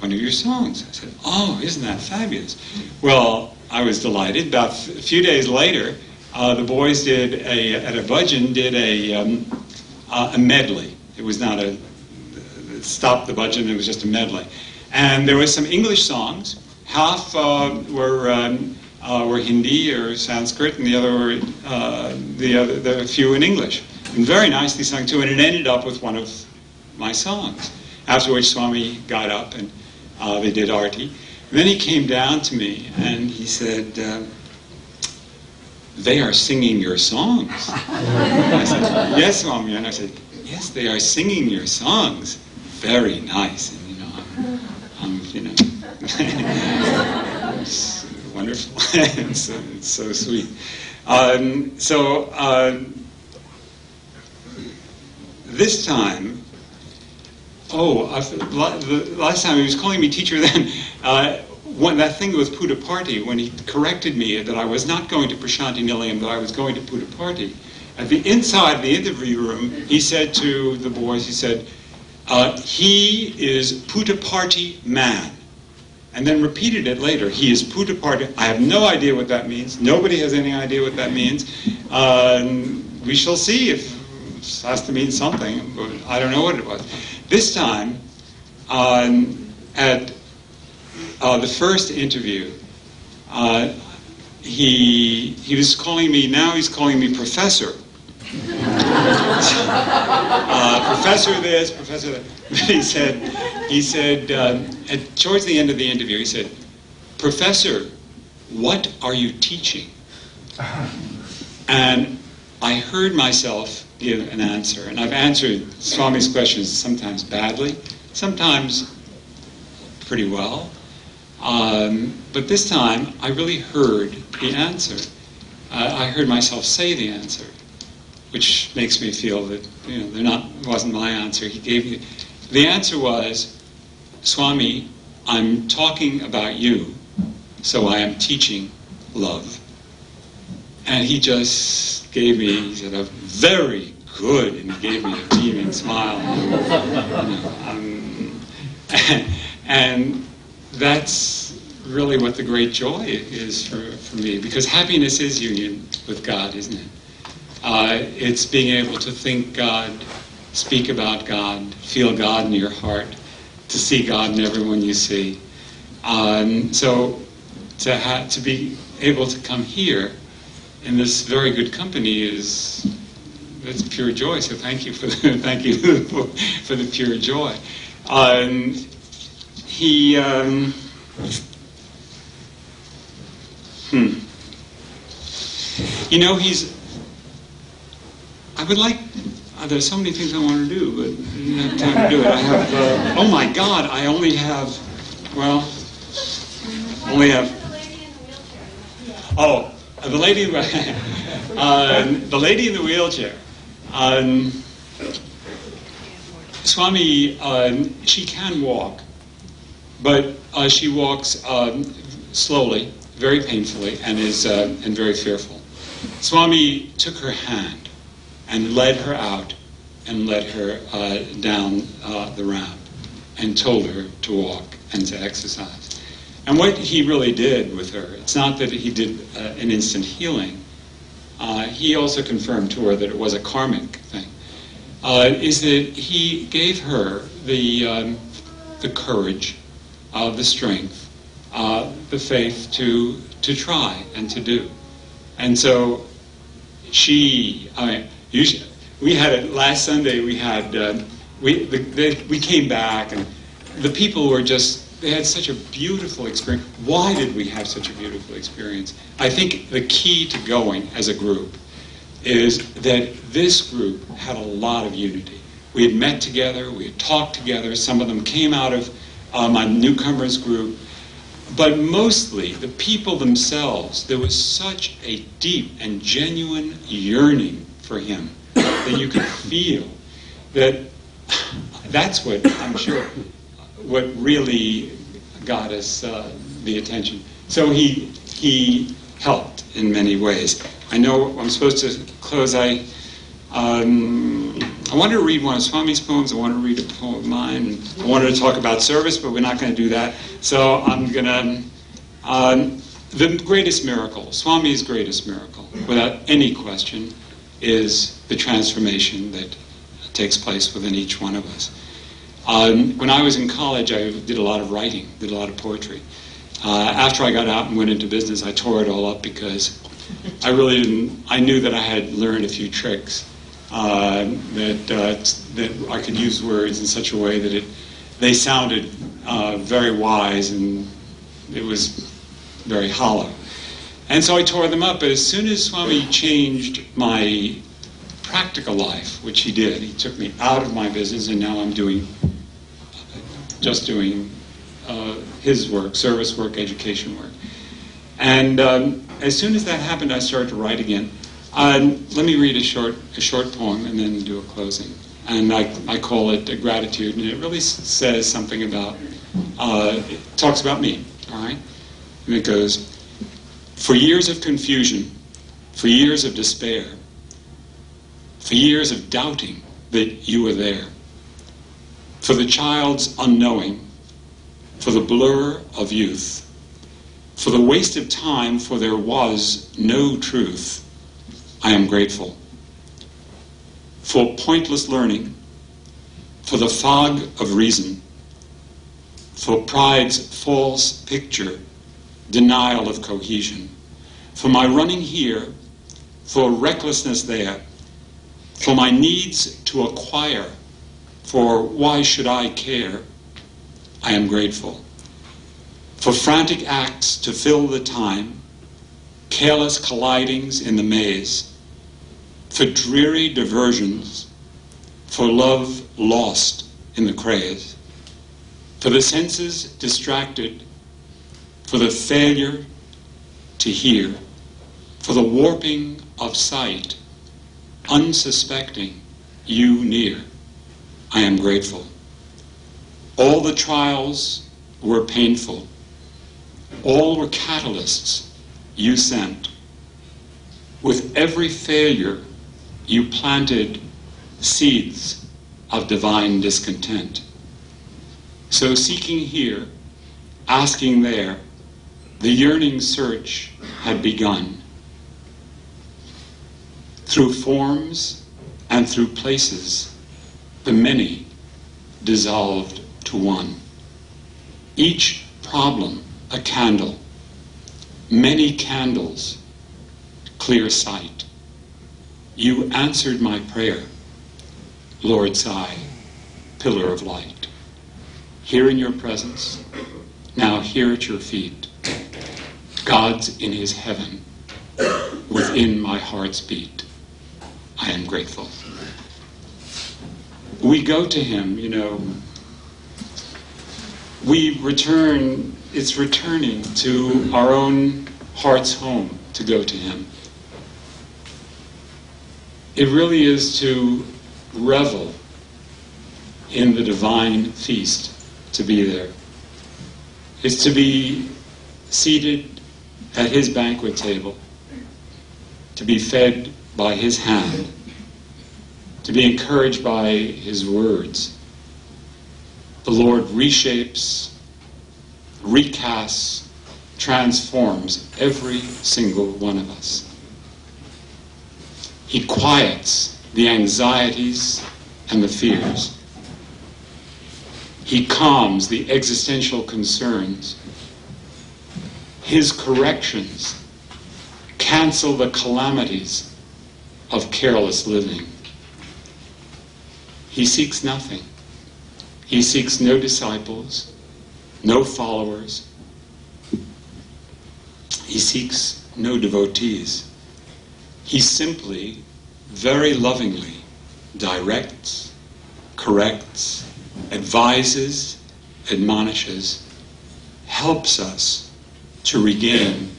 one of your songs. I said, "Oh, isn't that fabulous?" Well, I was delighted. About a few days later, uh, the boys did a at a bhajan did a um, uh, a medley. It was not a stop the bhajan. It was just a medley, and there was some English songs. Half uh, were um, uh, were Hindi or Sanskrit, and the other were uh, the other the few in English. And very nicely sung too. And it ended up with one of my songs. After which Swami got up and uh, they did arti. Then he came down to me and he said, uh, "They are singing your songs." I said, "Yes, Swami." And I said, "Yes, they are singing your songs. Very nice." And you know, I'm, I'm you know, it's wonderful. so, it's, so, sweet. Um, so uh, this time Oh, the last time he was calling me teacher then. Uh, when that thing was Puttaparthi, when he corrected me that I was not going to Prashanti Nilayam, that I was going to Puttaparthi. At the inside the interview room, he said to the boys, he said, uh, he is Puttaparthi man. And then repeated it later. He is Puttaparthi. I have no idea what that means. Nobody has any idea what that means. Uh, we shall see if it has to mean something, but I don't know what it was. This time, um, at uh, the first interview, uh, he, he was calling me, now he's calling me professor. uh, professor this, professor that. he said, he said uh, at, towards the end of the interview, he said, Professor, what are you teaching? And I heard myself give an answer. And I've answered Swami's questions sometimes badly, sometimes pretty well. Um, but this time, I really heard the answer. Uh, I heard myself say the answer, which makes me feel that you know, they're not wasn't my answer. He gave me the answer was, Swami, I'm talking about you, so I am teaching love. And he just gave me, he said, a very good, and he gave me a beaming smile. um, and that's really what the great joy is for, for me, because happiness is union with God, isn't it? Uh, it's being able to think God, speak about God, feel God in your heart, to see God in everyone you see. Um, so to, ha- to be able to come here in this very good company is that's pure joy. So thank you for the, thank you for, for the pure joy. Um, he um, hmm. You know, he's. I would like. Uh, there's so many things I want to do, but I didn't have time to do it. I have. Uh, oh my God! I only have. Well, only have. Oh, the lady, uh, the lady in the wheelchair. Um, Swami, uh, she can walk, but uh, she walks um, slowly, very painfully, and is uh, and very fearful. Swami took her hand and led her out and led her uh, down uh, the ramp and told her to walk and to exercise. And what he really did with her, it's not that he did uh, an instant healing. Uh, he also confirmed to her that it was a karmic thing. Uh, is that he gave her the um, the courage, uh, the strength, uh, the faith to to try and to do. And so she, I mean, we had it last Sunday. We had uh, we the, the, we came back and the people were just they had such a beautiful experience. Why did we have such a beautiful experience? I think the key to going as a group is that this group had a lot of unity. We had met together, we had talked together. Some of them came out of uh, my newcomers group. But mostly, the people themselves, there was such a deep and genuine yearning for him that you could feel that that's what I'm sure what really got us uh, the attention. So he he helped in many ways. I know I'm supposed to close. I um, I wanted to read one of Swami's poems. I wanted to read a poem of mine. I wanted to talk about service, but we're not going to do that. So I'm going to. Um, the greatest miracle, Swami's greatest miracle, without any question, is the transformation that takes place within each one of us. Um, when I was in college, I did a lot of writing, did a lot of poetry. Uh, after I got out and went into business, I tore it all up because I really didn't. I knew that I had learned a few tricks uh, that uh, that I could use words in such a way that it they sounded uh, very wise and it was very hollow. And so I tore them up. But as soon as Swami changed my practical life, which he did, he took me out of my business, and now I'm doing just doing uh, his work, service work, education work. And um, as soon as that happened, I started to write again. Um, let me read a short, a short poem and then do a closing. And I, I call it gratitude, and it really says something about, uh, it talks about me, all right? And it goes, for years of confusion, for years of despair, for years of doubting that you were there, for the child's unknowing, for the blur of youth, for the waste of time, for there was no truth, I am grateful. For pointless learning, for the fog of reason, for pride's false picture, denial of cohesion, for my running here, for recklessness there, for my needs to acquire for why should I care? I am grateful. For frantic acts to fill the time, careless collidings in the maze, for dreary diversions, for love lost in the craze, for the senses distracted, for the failure to hear, for the warping of sight, unsuspecting you near. I am grateful. All the trials were painful. All were catalysts you sent. With every failure, you planted seeds of divine discontent. So, seeking here, asking there, the yearning search had begun. Through forms and through places, the many dissolved to one. Each problem a candle, many candles, clear sight. You answered my prayer, Lord Sai, pillar of light. Here in your presence, now here at your feet, God's in his heaven, within my heart's beat. I am grateful we go to him, you know. We return, it's returning to our own heart's home to go to him. It really is to revel in the divine feast, to be there. It's to be seated at his banquet table, to be fed by his hand to be encouraged by his words. The Lord reshapes, recasts, transforms every single one of us. He quiets the anxieties and the fears. He calms the existential concerns. His corrections cancel the calamities of careless living. He seeks nothing. He seeks no disciples, no followers. He seeks no devotees. He simply, very lovingly, directs, corrects, advises, admonishes, helps us to regain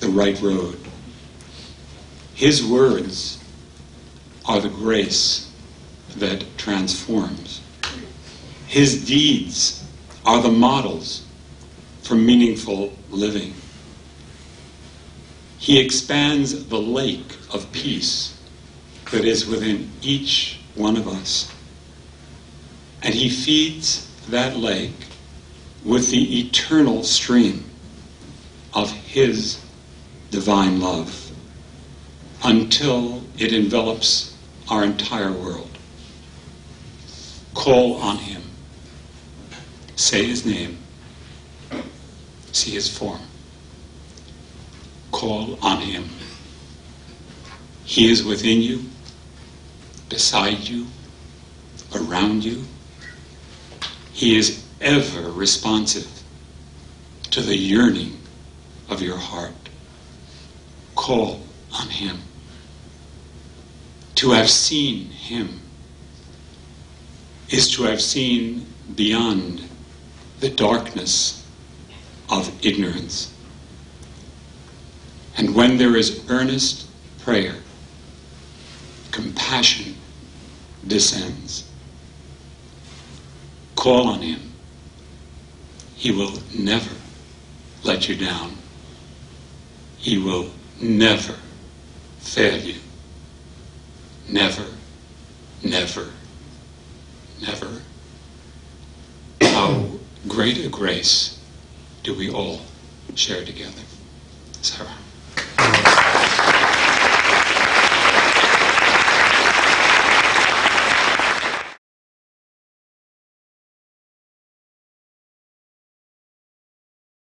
the right road. His words are the grace that transforms. His deeds are the models for meaningful living. He expands the lake of peace that is within each one of us. And he feeds that lake with the eternal stream of his divine love until it envelops our entire world. Call on him. Say his name. See his form. Call on him. He is within you, beside you, around you. He is ever responsive to the yearning of your heart. Call on him. To have seen him is to have seen beyond the darkness of ignorance. And when there is earnest prayer, compassion descends. Call on him. He will never let you down. He will never fail you. Never, never, never. How great a grace do we all share together. Sairam.